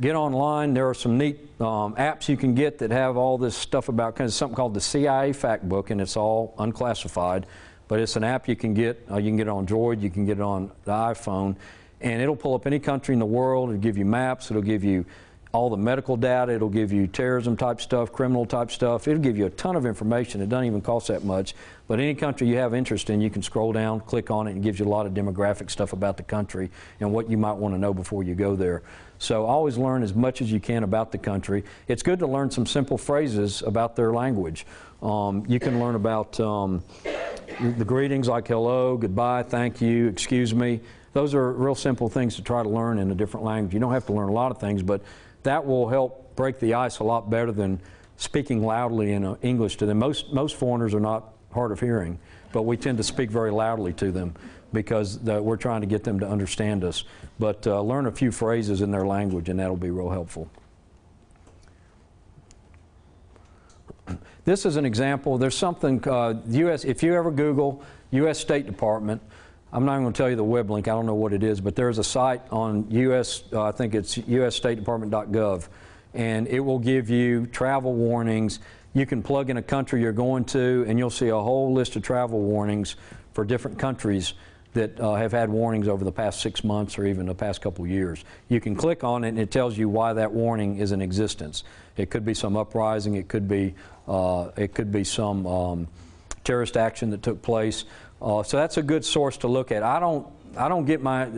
get online. There are some neat um, apps you can get that have all this stuff about of something called the CIA Fact Book, and it's all unclassified. But it's an app you can get. Uh, you can get it on Droid, you can get it on the iPhone, and it'll pull up any country in the world. It'll give you maps. It'll give you all the medical data. It'll give you terrorism type stuff, criminal type stuff. It'll give you a ton of information. It doesn't even cost that much. But any country you have interest in, you can scroll down, click on it, and it gives you a lot of demographic stuff about the country and what you might want to know before you go there. So always learn as much as you can about the country. It's good to learn some simple phrases about their language. Um, you can learn about um, the greetings like hello, goodbye, thank you, excuse me. Those are real simple things to try to learn in a different language. You don't have to learn a lot of things, but that will help break the ice a lot better than speaking loudly in uh, English to them. Most, most foreigners are not hard of hearing, but we tend to speak very loudly to them because the, we're trying to get them to understand us. But uh, learn a few phrases in their language, and that'll be real helpful. This is an example. There's something, uh, U.S. If you ever Google U.S. State Department, I'm not even going to tell you the web link. I don't know what it is, but there's a site on U.S. Uh, I think it's U.S.StateDepartment.gov, and it will give you travel warnings. You can plug in a country you're going to, and you'll see a whole list of travel warnings for different countries that uh, have had warnings over the past six months or even the past couple years. You can click on it, and it tells you why that warning is in existence. It could be some uprising. It could be uh, it could be some um, terrorist action that took place. Uh, so that's a good source to look at. I don't I don't get my.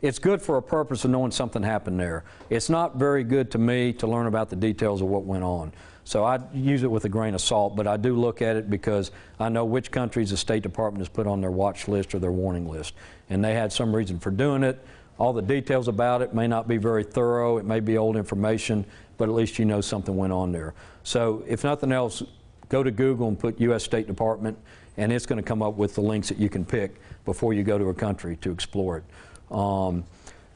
It's good for a purpose of knowing something happened there. It's not very good to me to learn about the details of what went on. So I use it with a grain of salt, but I do look at it because I know which countries the State Department has put on their watch list or their warning list, and they had some reason for doing it. All the details about it may not be very thorough. It may be old information, but at least you know something went on there. So if nothing else, go to Google and put U.S. State Department, and it's going to come up with the links that you can pick before you go to a country to explore it. Um,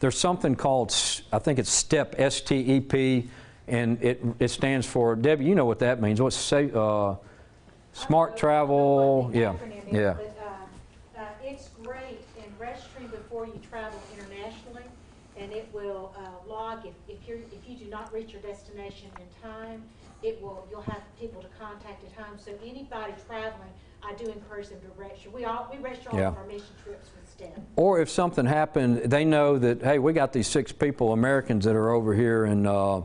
there's something called, I think it's STEP, S-T-E-P, and it, it stands for, Debbie, you know what that means. What's say, uh, smart travel? Yeah, yeah. But uh, uh, it's great in registering before you travel internationally, and it will uh, log if, if you're, if you do not reach your destination in time, it will, you'll have people to contact at home. So anybody traveling, I do encourage them to register. We all, we register all of our mission trips with STEP. Or if something happened, they know that, hey, we got these six people, Americans, that are over here in uh,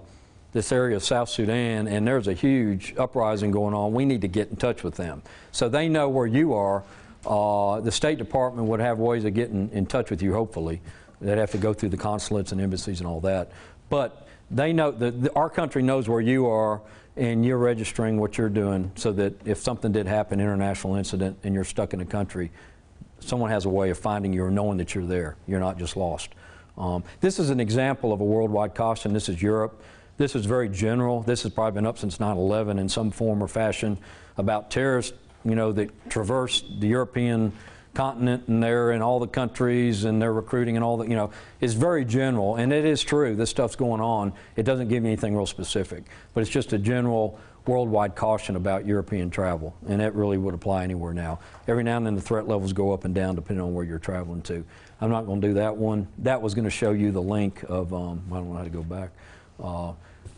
this area of South Sudan, and there's a huge uprising going on. We need to get in touch with them. So they know where you are. Uh, the State Department would have ways of getting in touch with you, hopefully. They'd have to go through the consulates and embassies and all that. But they know that the, our country knows where you are, and you're registering what you're doing so that if something did happen, international incident, and you're stuck in a country, someone has a way of finding you or knowing that you're there. You're not just lost. Um, this is an example of a worldwide caution. This is Europe. This is very general. This has probably been up since 9/11 in some form or fashion about terrorists, you know, that traverse the European continent and they're in all the countries and they're recruiting and all that. You know, it's very general, and it is true. This stuff's going on. It doesn't give me anything real specific, but it's just a general worldwide caution about European travel, and that really would apply anywhere now. Every now and then the threat levels go up and down depending on where you're traveling to. I'm not going to do that one. That was going to show you the link of, um, I don't know how to go back. Uh,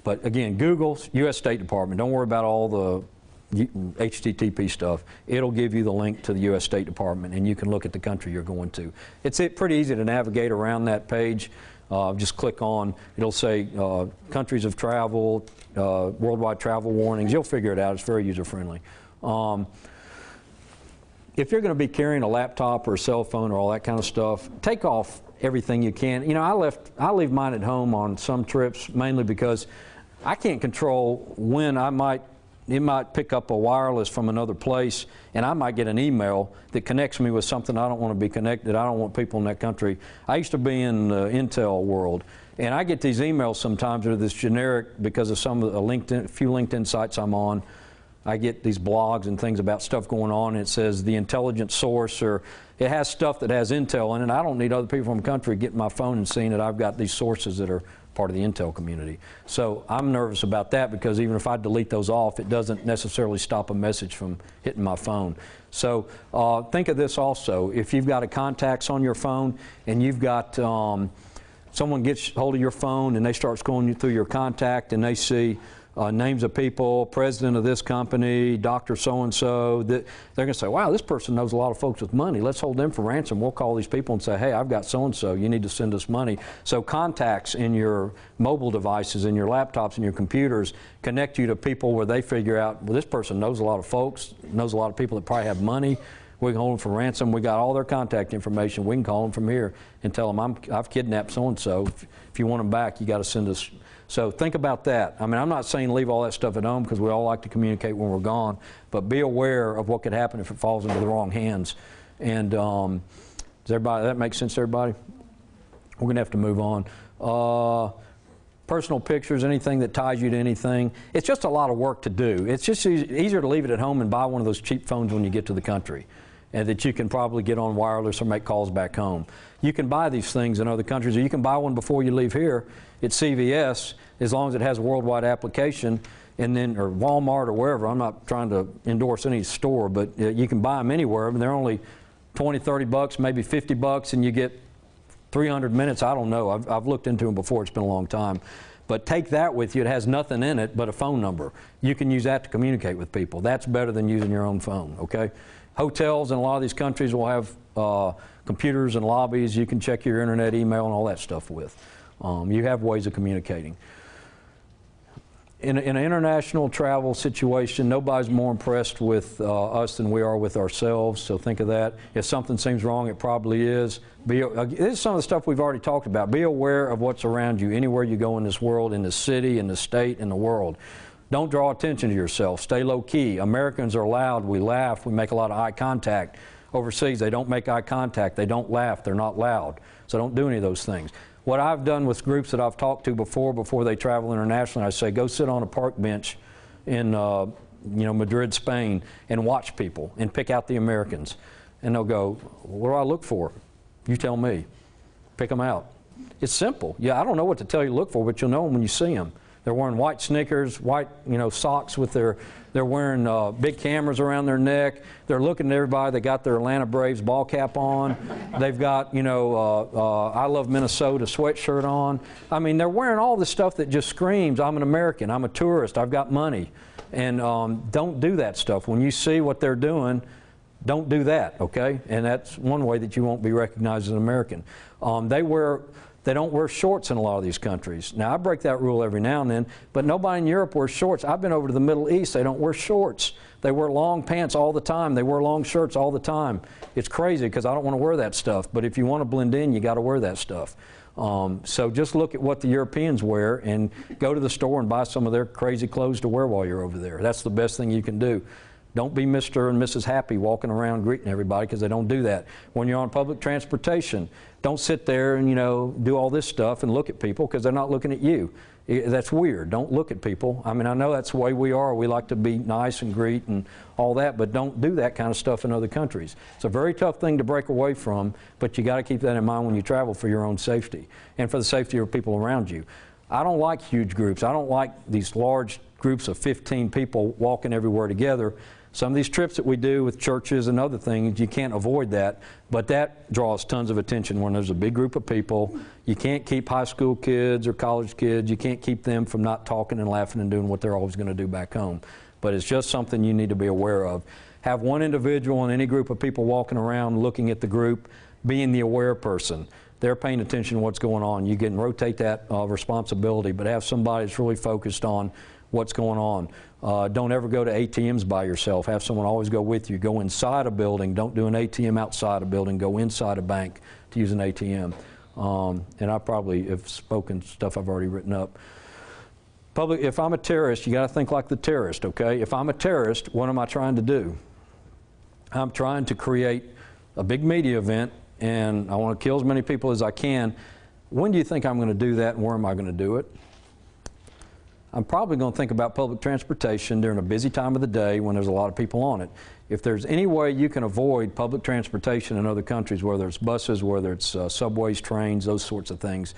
but again, Google, U.S. State Department, don't worry about all the HTTP stuff. It'll give you the link to the U.S. State Department, and you can look at the country you're going to. It's it, pretty easy to navigate around that page. Uh, just click on, it'll say uh, countries of travel, uh, worldwide travel warnings. You'll figure it out. It's very user friendly. Um, if you're going to be carrying a laptop or a cell phone or all that kind of stuff, take off everything you can. You know, I left, I leave mine at home on some trips mainly because I can't control when I might, it might pick up a wireless from another place and I might get an email that connects me with something I don't want to be connected. I don't want people in that country. I used to be in the Intel world and I get these emails sometimes that are this generic because of some of the LinkedIn, few LinkedIn sites I'm on I get these blogs and things about stuff going on, and it says the intelligence source, or it has stuff that has intel in it. I don't need other people from the country getting my phone and seeing that I've got these sources that are part of the intel community. So I'm nervous about that because even if I delete those off, it doesn't necessarily stop a message from hitting my phone. So uh, think of this also. If you've got a contacts on your phone and you've got um, someone gets hold of your phone and they start scrolling through your contact and they see uh, names of people, president of this company, doctor so and so, they're going to say, wow, this person knows a lot of folks with money. Let's hold them for ransom. We'll call these people and say, hey, I've got so and so. You need to send us money. So contacts in your mobile devices, in your laptops, and your computers connect you to people where they figure out, well, this person knows a lot of folks, knows a lot of people that probably have money. We can hold them for ransom. We got all their contact information. We can call them from here and tell them I'm, I've kidnapped so and so. If you want them back, you got to send us. So think about that. I mean, I'm not saying leave all that stuff at home because we all like to communicate when we're gone, but be aware of what could happen if it falls into the wrong hands. And um, does everybody that make sense to everybody? We're going to have to move on. Uh, personal pictures, anything that ties you to anything. It's just a lot of work to do. It's just e- easier to leave it at home and buy one of those cheap phones when you get to the country, and that you can probably get on wireless or make calls back home. You can buy these things in other countries, or you can buy one before you leave here at CVS, as long as it has a worldwide application, and then or Walmart or wherever. I'm not trying to endorse any store, but uh, you can buy them anywhere. Mean, they're only 20, 30 bucks, maybe 50 bucks, and you get 300 minutes, I don't know. I've, I've looked into them before, it's been a long time. But take that with you. It has nothing in it but a phone number. You can use that to communicate with people. That's better than using your own phone, okay? Hotels in a lot of these countries will have uh, computers and lobbies you can check your internet, email, and all that stuff with. Um, you have ways of communicating in, in an international travel situation, nobody's more impressed with uh, us than we are with ourselves. So think of that. If something seems wrong, it probably is. Be, uh, this is some of the stuff we've already talked about. Be aware of what's around you, anywhere you go in this world, in the city, in the state, in the world. Don't draw attention to yourself. Stay low key. Americans are loud. We laugh. We make a lot of eye contact. Overseas, they don't make eye contact. They don't laugh. They're not loud. So don't do any of those things. What I've done with groups that I've talked to before, before they travel internationally, I say, go sit on a park bench in, uh, you know, Madrid, Spain, and watch people and pick out the Americans. And they'll go, what do I look for? You tell me. Pick them out. It's simple. Yeah, I don't know what to tell you to look for, but you'll know them when you see them. They're wearing white sneakers, white you know socks with their. They're wearing uh, big cameras around their neck. They're looking at everybody. They got their Atlanta Braves ball cap on. They've got you know uh, uh, I love Minnesota sweatshirt on. I mean, they're wearing all the stuff that just screams I'm an American. I'm a tourist. I've got money. And um, don't do that stuff. When you see what they're doing, don't do that, okay? And that's one way that you won't be recognized as an American. Um, they wear, they don't wear shorts in a lot of these countries. Now I break that rule every now and then, but nobody in Europe wears shorts. I've been over to the Middle East; they don't wear shorts. They wear long pants all the time. They wear long shirts all the time. It's crazy because I don't want to wear that stuff. But if you want to blend in, you got to wear that stuff. Um, so just look at what the Europeans wear and go to the store and buy some of their crazy clothes to wear while you're over there. That's the best thing you can do. Don't be Mr. and Mrs. Happy walking around greeting everybody because they don't do that. When you're on public transportation, don't sit there and you know do all this stuff and look at people because they're not looking at you. That's weird. Don't look at people. I mean, I know that's the way we are. We like to be nice and greet and all that, but don't do that kind of stuff in other countries. It's a very tough thing to break away from, but you got to keep that in mind when you travel for your own safety and for the safety of people around you. I don't like huge groups. I don't like these large groups of 15 people walking everywhere together. Some of these trips that we do with churches and other things, you can't avoid that, but that draws tons of attention when there's a big group of people. You can't keep high school kids or college kids, you can't keep them from not talking and laughing and doing what they're always going to do back home. But it's just something you need to be aware of. Have one individual in any group of people walking around looking at the group, being the aware person they're paying attention to what's going on. You can rotate that uh, responsibility, but have somebody that's really focused on what's going on. Uh, don't ever go to ATMs by yourself. Have someone always go with you. Go inside a building. Don't do an ATM outside a building. Go inside a bank to use an ATM. Um, and I probably have spoken stuff I've already written up. Public, if I'm a terrorist, you got to think like the terrorist, okay? If I'm a terrorist, what am I trying to do? I'm trying to create a big media event and I want to kill as many people as I can. When do you think I'm going to do that and where am I going to do it? I'm probably going to think about public transportation during a busy time of the day when there's a lot of people on it. If there's any way you can avoid public transportation in other countries, whether it's buses, whether it's uh, subways, trains, those sorts of things,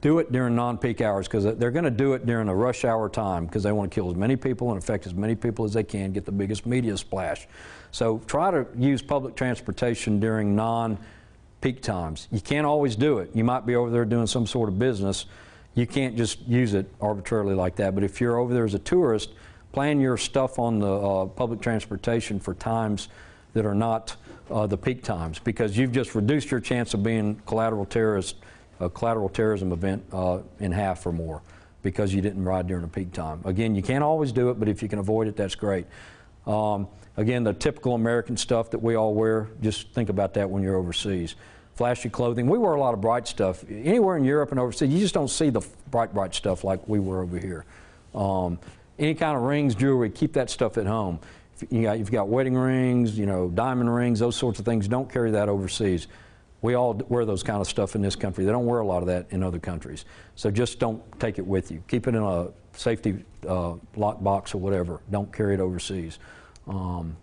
do it during non-peak hours because they're going to do it during a rush hour time because they want to kill as many people and affect as many people as they can, get the biggest media splash. So try to use public transportation during non-peak times. You can't always do it. You might be over there doing some sort of business. You can't just use it arbitrarily like that. But if you're over there as a tourist, plan your stuff on the uh, public transportation for times that are not uh, the peak times because you've just reduced your chance of being collateral terrorist, a collateral terrorism event uh, in half or more because you didn't ride during a peak time. Again, you can't always do it, but if you can avoid it, that's great. Um, again, the typical American stuff that we all wear, just think about that when you're overseas. Flashy clothing. We wear a lot of bright stuff. Anywhere in Europe and overseas, you just don't see the bright, bright stuff like we were over here. Um, any kind of rings, jewelry, keep that stuff at home. If you got, you've got wedding rings, you know, diamond rings, those sorts of things. Don't carry that overseas. We all wear those kind of stuff in this country. They don't wear a lot of that in other countries. So just don't take it with you. Keep it in a safety uh, lock box or whatever. Don't carry it overseas. Um,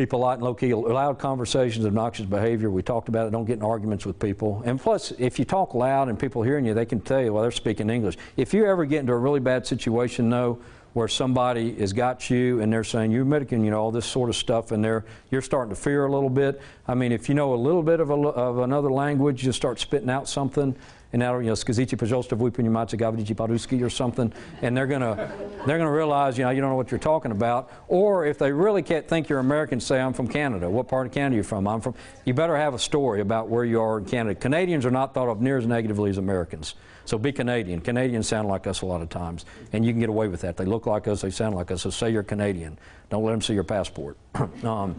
people out in low key, loud conversations, obnoxious behavior. We talked about it. Don't get in arguments with people. And plus, if you talk loud and people hearing you, they can tell you, well, they're speaking English. If you ever get into a really bad situation, though, where somebody has got you and they're saying you're American, you know, all this sort of stuff, and they're you're starting to fear a little bit. I mean, if you know a little bit of, a, of another language, you start spitting out something, and now you know skazici gavadici paruski or something, and they're gonna they're gonna realize you know you don't know what you're talking about. Or if they really can't think you're American, say I'm from Canada. What part of Canada are you from? I'm from. You better have a story about where you are in Canada. Canadians are not thought of near as negatively as Americans. So be Canadian. Canadians sound like us a lot of times, and you can get away with that. They look like us, they sound like us, so say you're Canadian. Don't let them see your passport. [clears throat] um,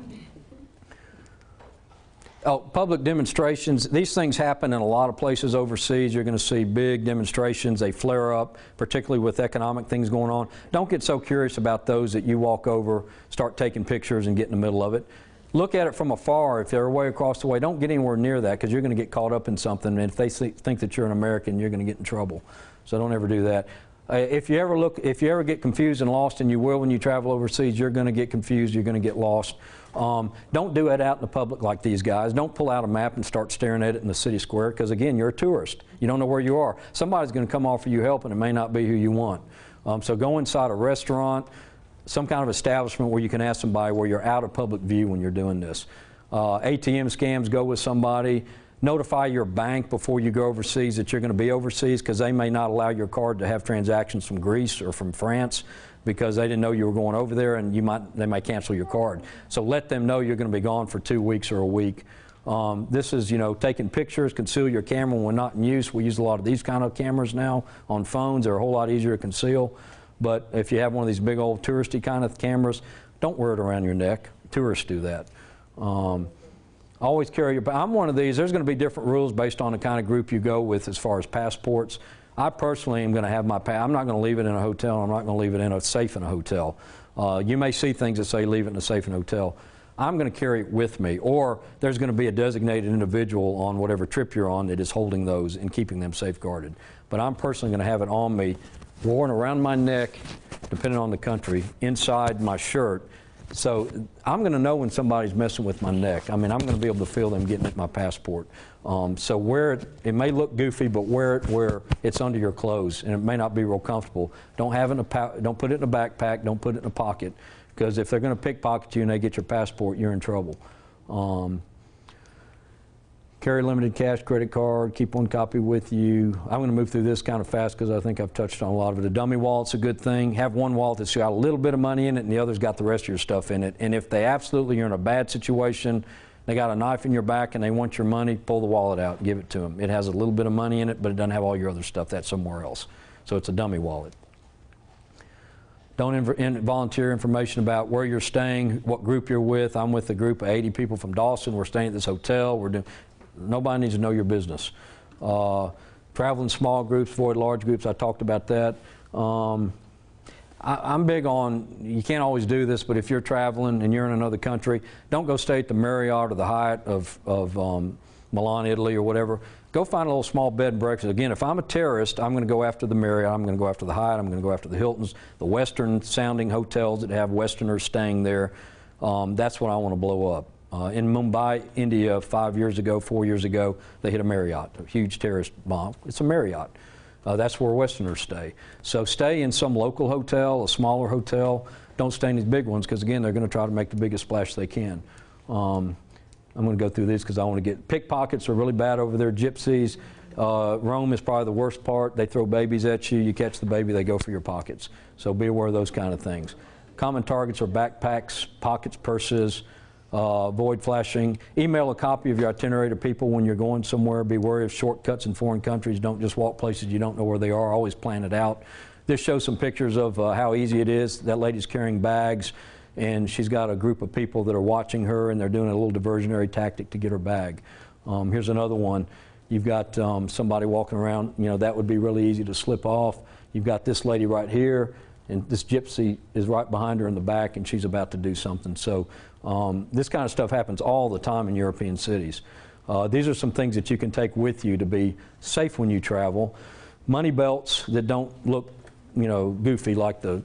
oh, public demonstrations. These things happen in a lot of places overseas. You're going to see big demonstrations. They flare up, particularly with economic things going on. Don't get so curious about those that you walk over, start taking pictures, and get in the middle of it look at it from afar if they're way across the way. Don't get anywhere near that because you're going to get caught up in something. And if they think that you're an American, you're going to get in trouble. So don't ever do that. Uh, if you ever look, if you ever get confused and lost, and you will when you travel overseas, you're going to get confused. You're going to get lost. Um, don't do it out in the public like these guys. Don't pull out a map and start staring at it in the city square because again, you're a tourist. You don't know where you are. Somebody's going to come offer you help, and it may not be who you want. Um, so go inside a restaurant some kind of establishment where you can ask somebody where you're out of public view when you're doing this. Uh, ATM scams, go with somebody. Notify your bank before you go overseas that you're going to be overseas because they may not allow your card to have transactions from Greece or from France because they didn't know you were going over there and you might, they might cancel your card. So let them know you're going to be gone for two weeks or a week. Um, this is, you know, taking pictures, conceal your camera when not in use. We use a lot of these kind of cameras now on phones. They're a whole lot easier to conceal. But if you have one of these big old touristy kind of cameras, don't wear it around your neck. Tourists do that. Um, always carry your. I'm one of these. There's going to be different rules based on the kind of group you go with as far as passports. I personally am going to have my. I'm not going to leave it in a hotel. I'm not going to leave it in a safe in a hotel. Uh, you may see things that say leave it in a safe in a hotel. I'm going to carry it with me, or there's going to be a designated individual on whatever trip you're on that is holding those and keeping them safeguarded. But I'm personally going to have it on me worn around my neck, depending on the country, inside my shirt. So I'm going to know when somebody's messing with my neck. I mean, I'm going to be able to feel them getting at my passport. Um, so wear it. It may look goofy, but wear it where it's under your clothes, and it may not be real comfortable. Don't have it in a don't put it in a backpack. Don't put it in a pocket, because if they're going to pickpocket you and they get your passport, you're in trouble. Um, carry limited cash credit card, keep one copy with you. I'm going to move through this kind of fast because I think I've touched on a lot of it. A dummy wallet's a good thing. Have one wallet that's got a little bit of money in it and the other's got the rest of your stuff in it. And if they absolutely you're in a bad situation, they got a knife in your back and they want your money, pull the wallet out give it to them. It has a little bit of money in it, but it doesn't have all your other stuff. That's somewhere else. So it's a dummy wallet. Don't inv in volunteer information about where you're staying, what group you're with. I'm with a group of 80 people from Dawson. We're staying at this hotel. We're doing Nobody needs to know your business. Uh, travel in small groups, avoid large groups. I talked about that. Um, I, am big on, you can't always do this, but if you're traveling and you're in another country, don't go stay at the Marriott or the Hyatt of, of um, Milan, Italy or whatever. go find a little small bed and breakfast. Again, if I'm a terrorist, I'm going to go after the Marriott, I'm going to go after the Hyatt, I'm going to go after the Hiltons, the Western sounding hotels that have Westerners staying there. Um, that's what I want to blow up. Uh, in Mumbai, India, five years ago, four years ago, they hit a Marriott, a huge terrorist bomb. It's a Marriott. Uh, that's where Westerners stay. So stay in some local hotel, a smaller hotel. Don't stay in these big ones because, again, they're going to try to make the biggest splash they can. Um, I'm going to go through these because I want to get pickpockets are really bad over there. Gypsies, uh, Rome is probably the worst part. They throw babies at you. You catch the baby, they go for your pockets. So be aware of those kind of things. Common targets are backpacks, pockets, purses. Uh, avoid flashing. Email a copy of your itinerary to people when you're going somewhere. Be wary of shortcuts in foreign countries. Don't just walk places you don't know where they are. Always plan it out. This shows some pictures of uh, how easy it is. That lady's carrying bags, and she's got a group of people that are watching her, and they're doing a little diversionary tactic to get her bag. Um, here's another one. You've got um, somebody walking around. You know that would be really easy to slip off. You've got this lady right here, and this gypsy is right behind her in the back, and she's about to do something. So um, this kind of stuff happens all the time in European cities. Uh, these are some things that you can take with you to be safe when you travel. Money belts that don't look, you know, goofy like the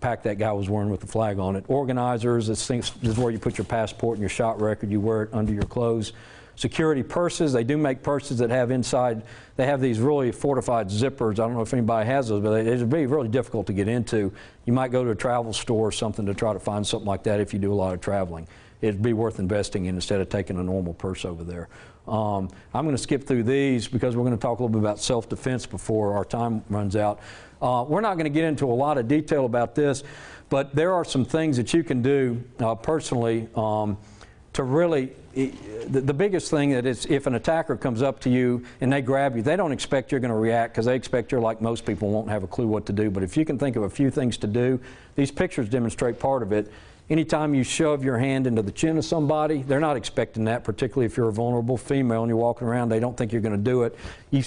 pack that guy was wearing with the flag on it. Organizers, this, thing, this is where you put your passport and your shot record. You wear it under your clothes. Security purses, they do make purses that have inside, they have these really fortified zippers. I don't know if anybody has those, but it'd be really difficult to get into. You might go to a travel store or something to try to find something like that if you do a lot of traveling. It'd be worth investing in instead of taking a normal purse over there. Um, I'm going to skip through these because we're going to talk a little bit about self-defense before our time runs out. Uh, we're not going to get into a lot of detail about this, but there are some things that you can do uh, personally um, to really the, biggest thing that is if an attacker comes up to you and they grab you, they don't expect you're going to react because they expect you're like most people won't have a clue what to do. But if you can think of a few things to do, these pictures demonstrate part of it. Anytime you shove your hand into the chin of somebody, they're not expecting that, particularly if you're a vulnerable female and you're walking around, they don't think you're going to do it. You,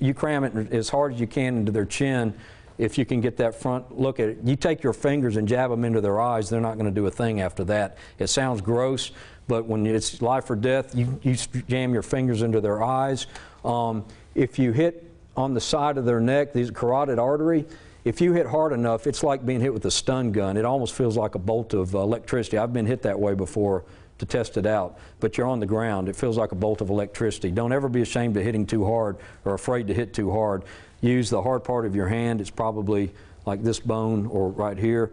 you cram it as hard as you can into their chin if you can get that front look at it. You take your fingers and jab them into their eyes, they're not going to do a thing after that. It sounds gross, but when it's life or death, you, you jam your fingers into their eyes. Um, if you hit on the side of their neck, these carotid artery, if you hit hard enough, it's like being hit with a stun gun. It almost feels like a bolt of uh, electricity. I've been hit that way before to test it out, but you're on the ground. It feels like a bolt of electricity. Don't ever be ashamed of hitting too hard or afraid to hit too hard. Use the hard part of your hand. It's probably like this bone or right here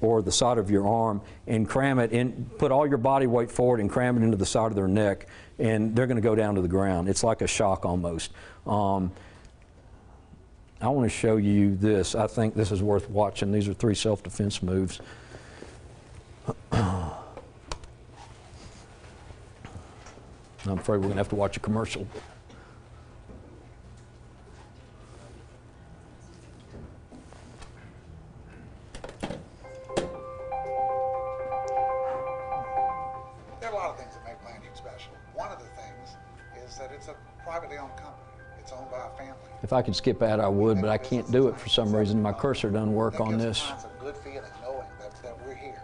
or the side of your arm and cram it in, put all your body weight forward and cram it into the side of their neck, and they're going to go down to the ground. It's like a shock almost. Um, I want to show you this. I think this is worth watching. These are three self defense moves. [clears throat] I'm afraid we're going to have to watch a commercial. If I could skip that, I would, but I can't do it for some reason. My cursor doesn't work on this. clients a good feeling knowing that, that we're here.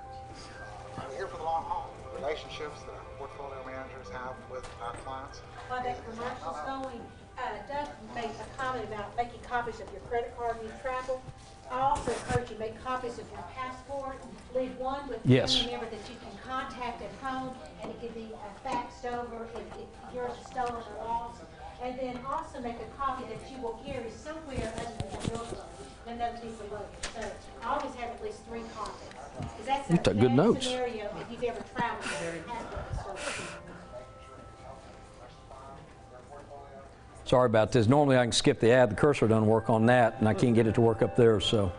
We're here for the long haul. Relationships that our portfolio managers have with our clients. While that commercial's going, uh, Doug made a comment about making copies of your credit card when you travel. I also encourage you to make copies of your passport. Leave one with a Yes. family member that you can contact at home, and it can be uh, faxed over if, if yours is stolen or lost. And then also make a copy that you will carry somewhere other than your room, another piece of luggage. So always have at least three copies. 'Cause that's a You took good notes. Scenario if you've ever traveled with a passport. so- Sorry about this. Normally I can skip the ad. The cursor doesn't work on that, and I can't get it to work up there, so.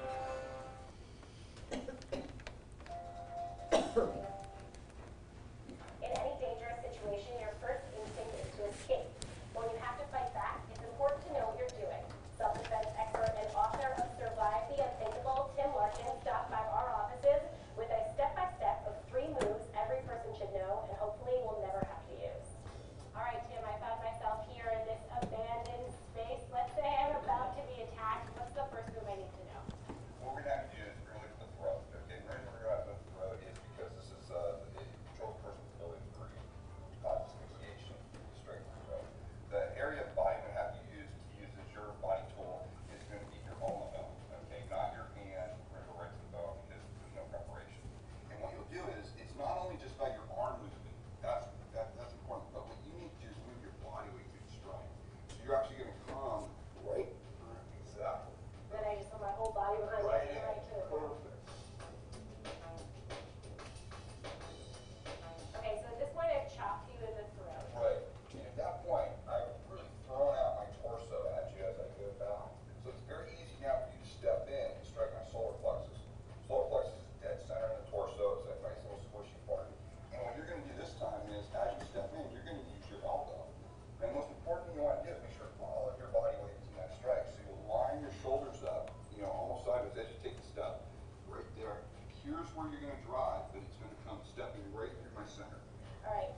Center. All right.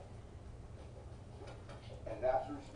And that's who's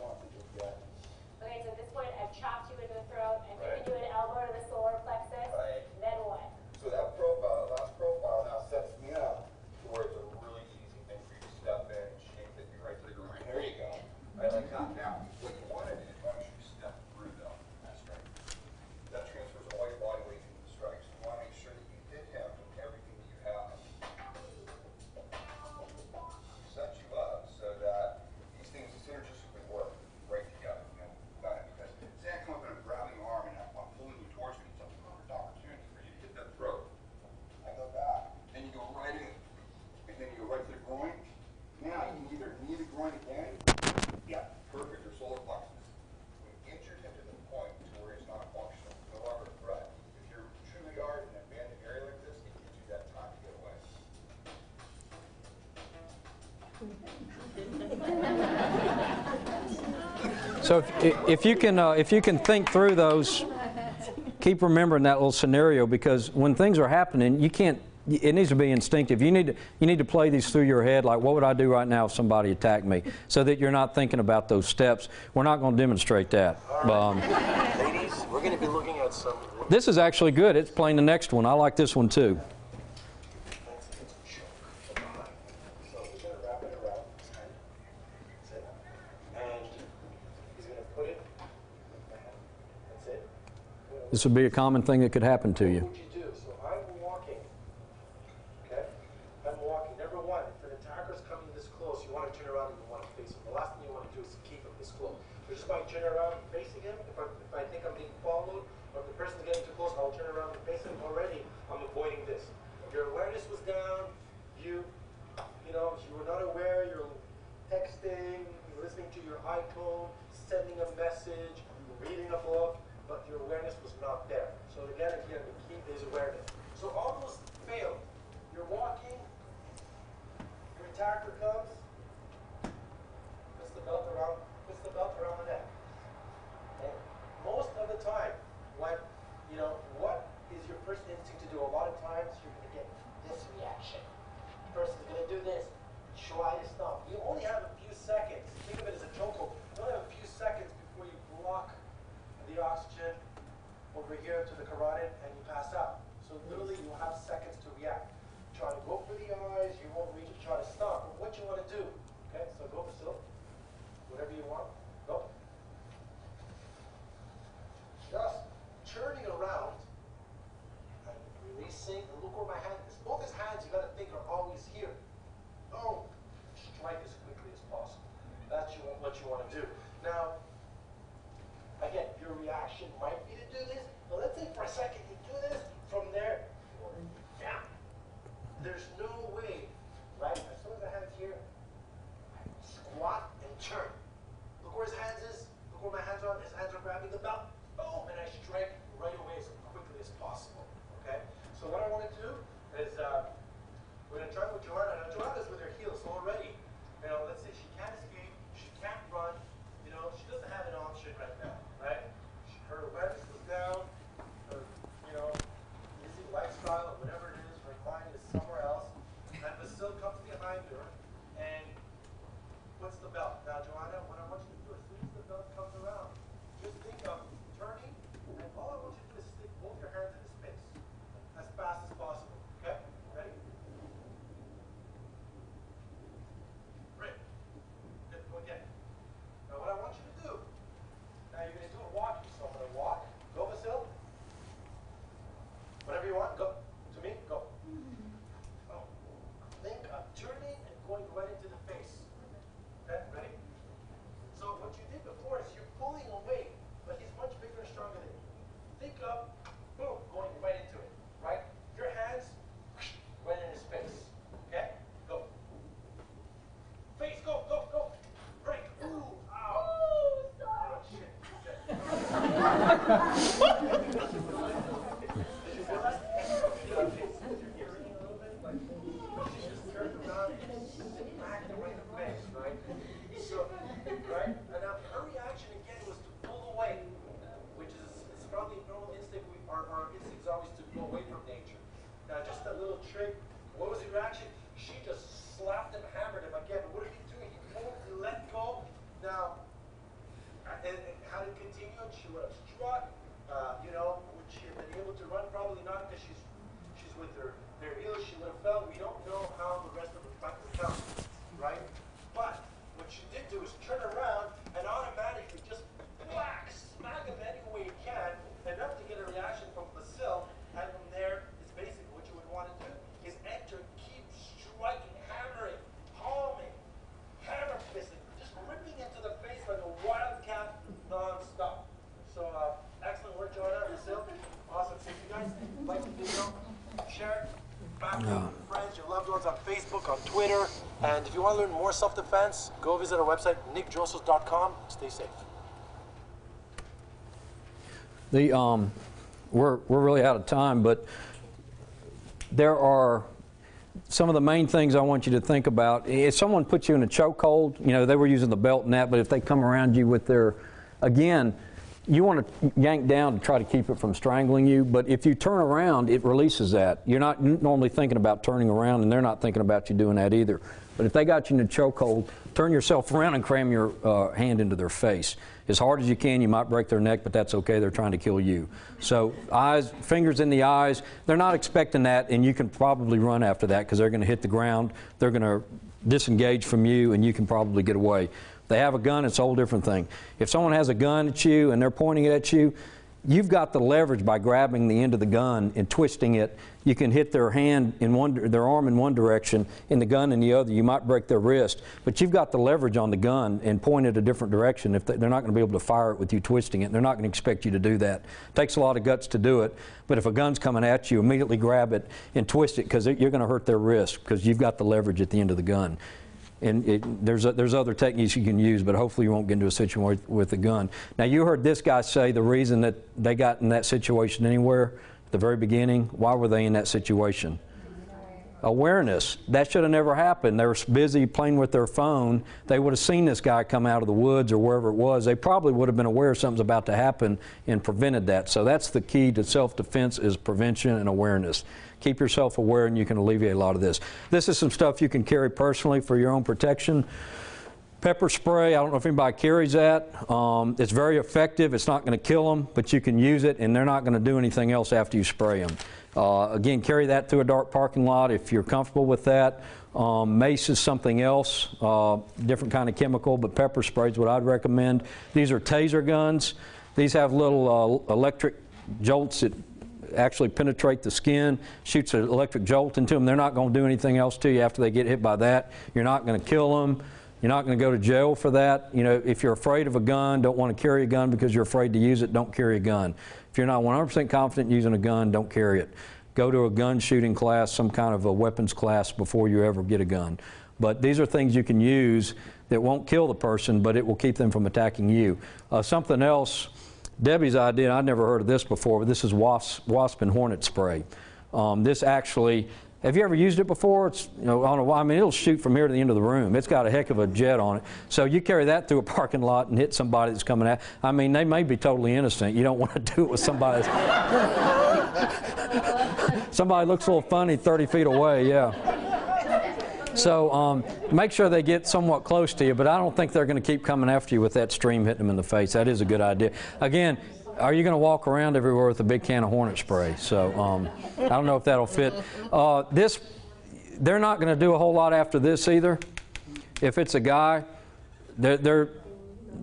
So if, if you can uh, if you can think through those, keep remembering that little scenario because when things are happening, you can't. It needs to be instinctive. You need to, you need to play these through your head. Like, what would I do right now if somebody attacked me? So that you're not thinking about those steps. We're not going to demonstrate that. Um, right. Um, Ladies, we're going to be looking at some. This is actually good. It's playing the next one. I like this one too. this would be a common thing that could happen to you. And what's the belt? Now, Joanna, what I want you to do as soon as the belt comes around, go visit our website, nickjoseph.com. Stay safe. The, um, we're, we're really out of time, but there are some of the main things I want you to think about. If someone puts you in a chokehold, you know, they were using the belt and that, but if they come around you with their, again, you want to yank down to try to keep it from strangling you, but if you turn around, it releases that. You're not normally thinking about turning around, and they're not thinking about you doing that either. But if they got you in a chokehold, turn yourself around and cram your uh, hand into their face. As hard as you can, you might break their neck, but that's okay. They're trying to kill you. So, eyes, fingers in the eyes, they're not expecting that, and you can probably run after that because they're going to hit the ground. They're going to disengage from you, and you can probably get away. They have a gun, it's a whole different thing. If someone has a gun at you and they're pointing it at you, you've got the leverage by grabbing the end of the gun and twisting it. You can hit their hand in one, their arm in one direction, and the gun in the other. You might break their wrist, but you've got the leverage on the gun and point it a different direction. If they, they're not going to be able to fire it with you twisting it, they're not going to expect you to do that. It takes a lot of guts to do it, but if a gun's coming at you, immediately grab it and twist it because you're going to hurt their wrist because you've got the leverage at the end of the gun. And it, there's, a, there's other techniques you can use, but hopefully you won't get into a situation with, a gun. Now, you heard this guy say the reason that they got in that situation anywhere at the very beginning. Why were they in that situation? Awareness. That should have never happened. They were busy playing with their phone. They would have seen this guy come out of the woods or wherever it was. They probably would have been aware something's about to happen and prevented that. So that's the key to self-defense is prevention and awareness. Keep yourself aware and you can alleviate a lot of this. This is some stuff you can carry personally for your own protection. Pepper spray, I don't know if anybody carries that. Um, it's very effective. It's not going to kill them, but you can use it, and they're not going to do anything else after you spray them. Uh, again, carry that through a dark parking lot if you're comfortable with that. Um, mace is something else, uh, different kind of chemical, but pepper spray is what I'd recommend. These are taser guns. These have little uh, electric jolts that actually penetrate the skin, shoots an electric jolt into them. They're not going to do anything else to you after they get hit by that. You're not going to kill them. You're not going to go to jail for that. You know, if you're afraid of a gun, don't want to carry a gun because you're afraid to use it, don't carry a gun. If you're not 100% confident using a gun, don't carry it. Go to a gun shooting class, some kind of a weapons class before you ever get a gun. But these are things you can use that won't kill the person, but it will keep them from attacking you. Uh, something else, Debbie's idea, I'd never heard of this before, but this is wasp, wasp and hornet spray. Um, this actually, have you ever used it before? It's, you know, on a, I mean, it'll shoot from here to the end of the room. It's got a heck of a jet on it. So you carry that through a [laughs] parking lot and hit somebody that's coming out. I mean, they may be totally innocent. You don't [laughs] want to do it with somebody [laughs] somebody looks a little funny 30 feet away, yeah. So um, make sure they get somewhat close to you, but I don't think they're going to keep coming after you with that stream hitting them in the face. That is a good idea. Again, are you going to walk around everywhere with a big can of hornet spray? So um, I don't know if that'll fit. Uh, this, they're not going to do a whole lot after this either. If it's a guy, they're, they're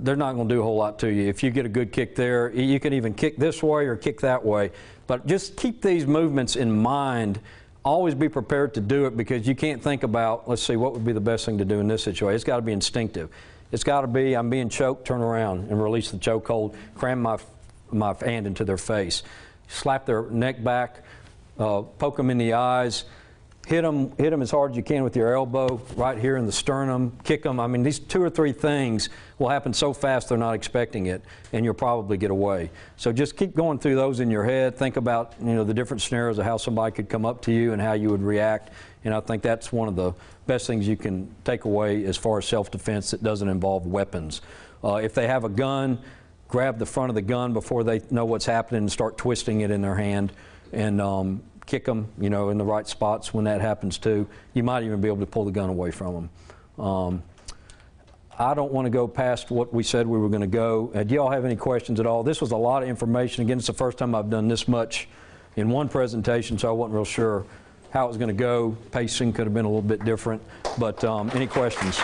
they're not going to do a whole lot to you. If you get a good kick there, you can even kick this way or kick that way. But just keep these movements in mind. Always be prepared to do it because you can't think about, let's see, what would be the best thing to do in this situation. It's got to be instinctive. It's got to be, I'm being choked, turn around and release the chokehold, cram my, my hand into their face, slap their neck back, uh, poke them in the eyes, hit them, hit them as hard as you can with your elbow right here in the sternum, kick them. I mean, these two or three things will happen so fast they're not expecting it, and you'll probably get away. So just keep going through those in your head. Think about you know the different scenarios of how somebody could come up to you and how you would react. And I think that's one of the best things you can take away as far as self-defense that doesn't involve weapons. Uh, if they have a gun, grab the front of the gun before they know what's happening and start twisting it in their hand. And um, kick them, you know, in the right spots when that happens too. You might even be able to pull the gun away from them. Um, I don't want to go past what we said we were going to go. Uh, do y'all have any questions at all? This was a lot of information. Again, it's the first time I've done this much in one presentation, so I wasn't real sure how it was going to go. Pacing could have been a little bit different. But um, any questions?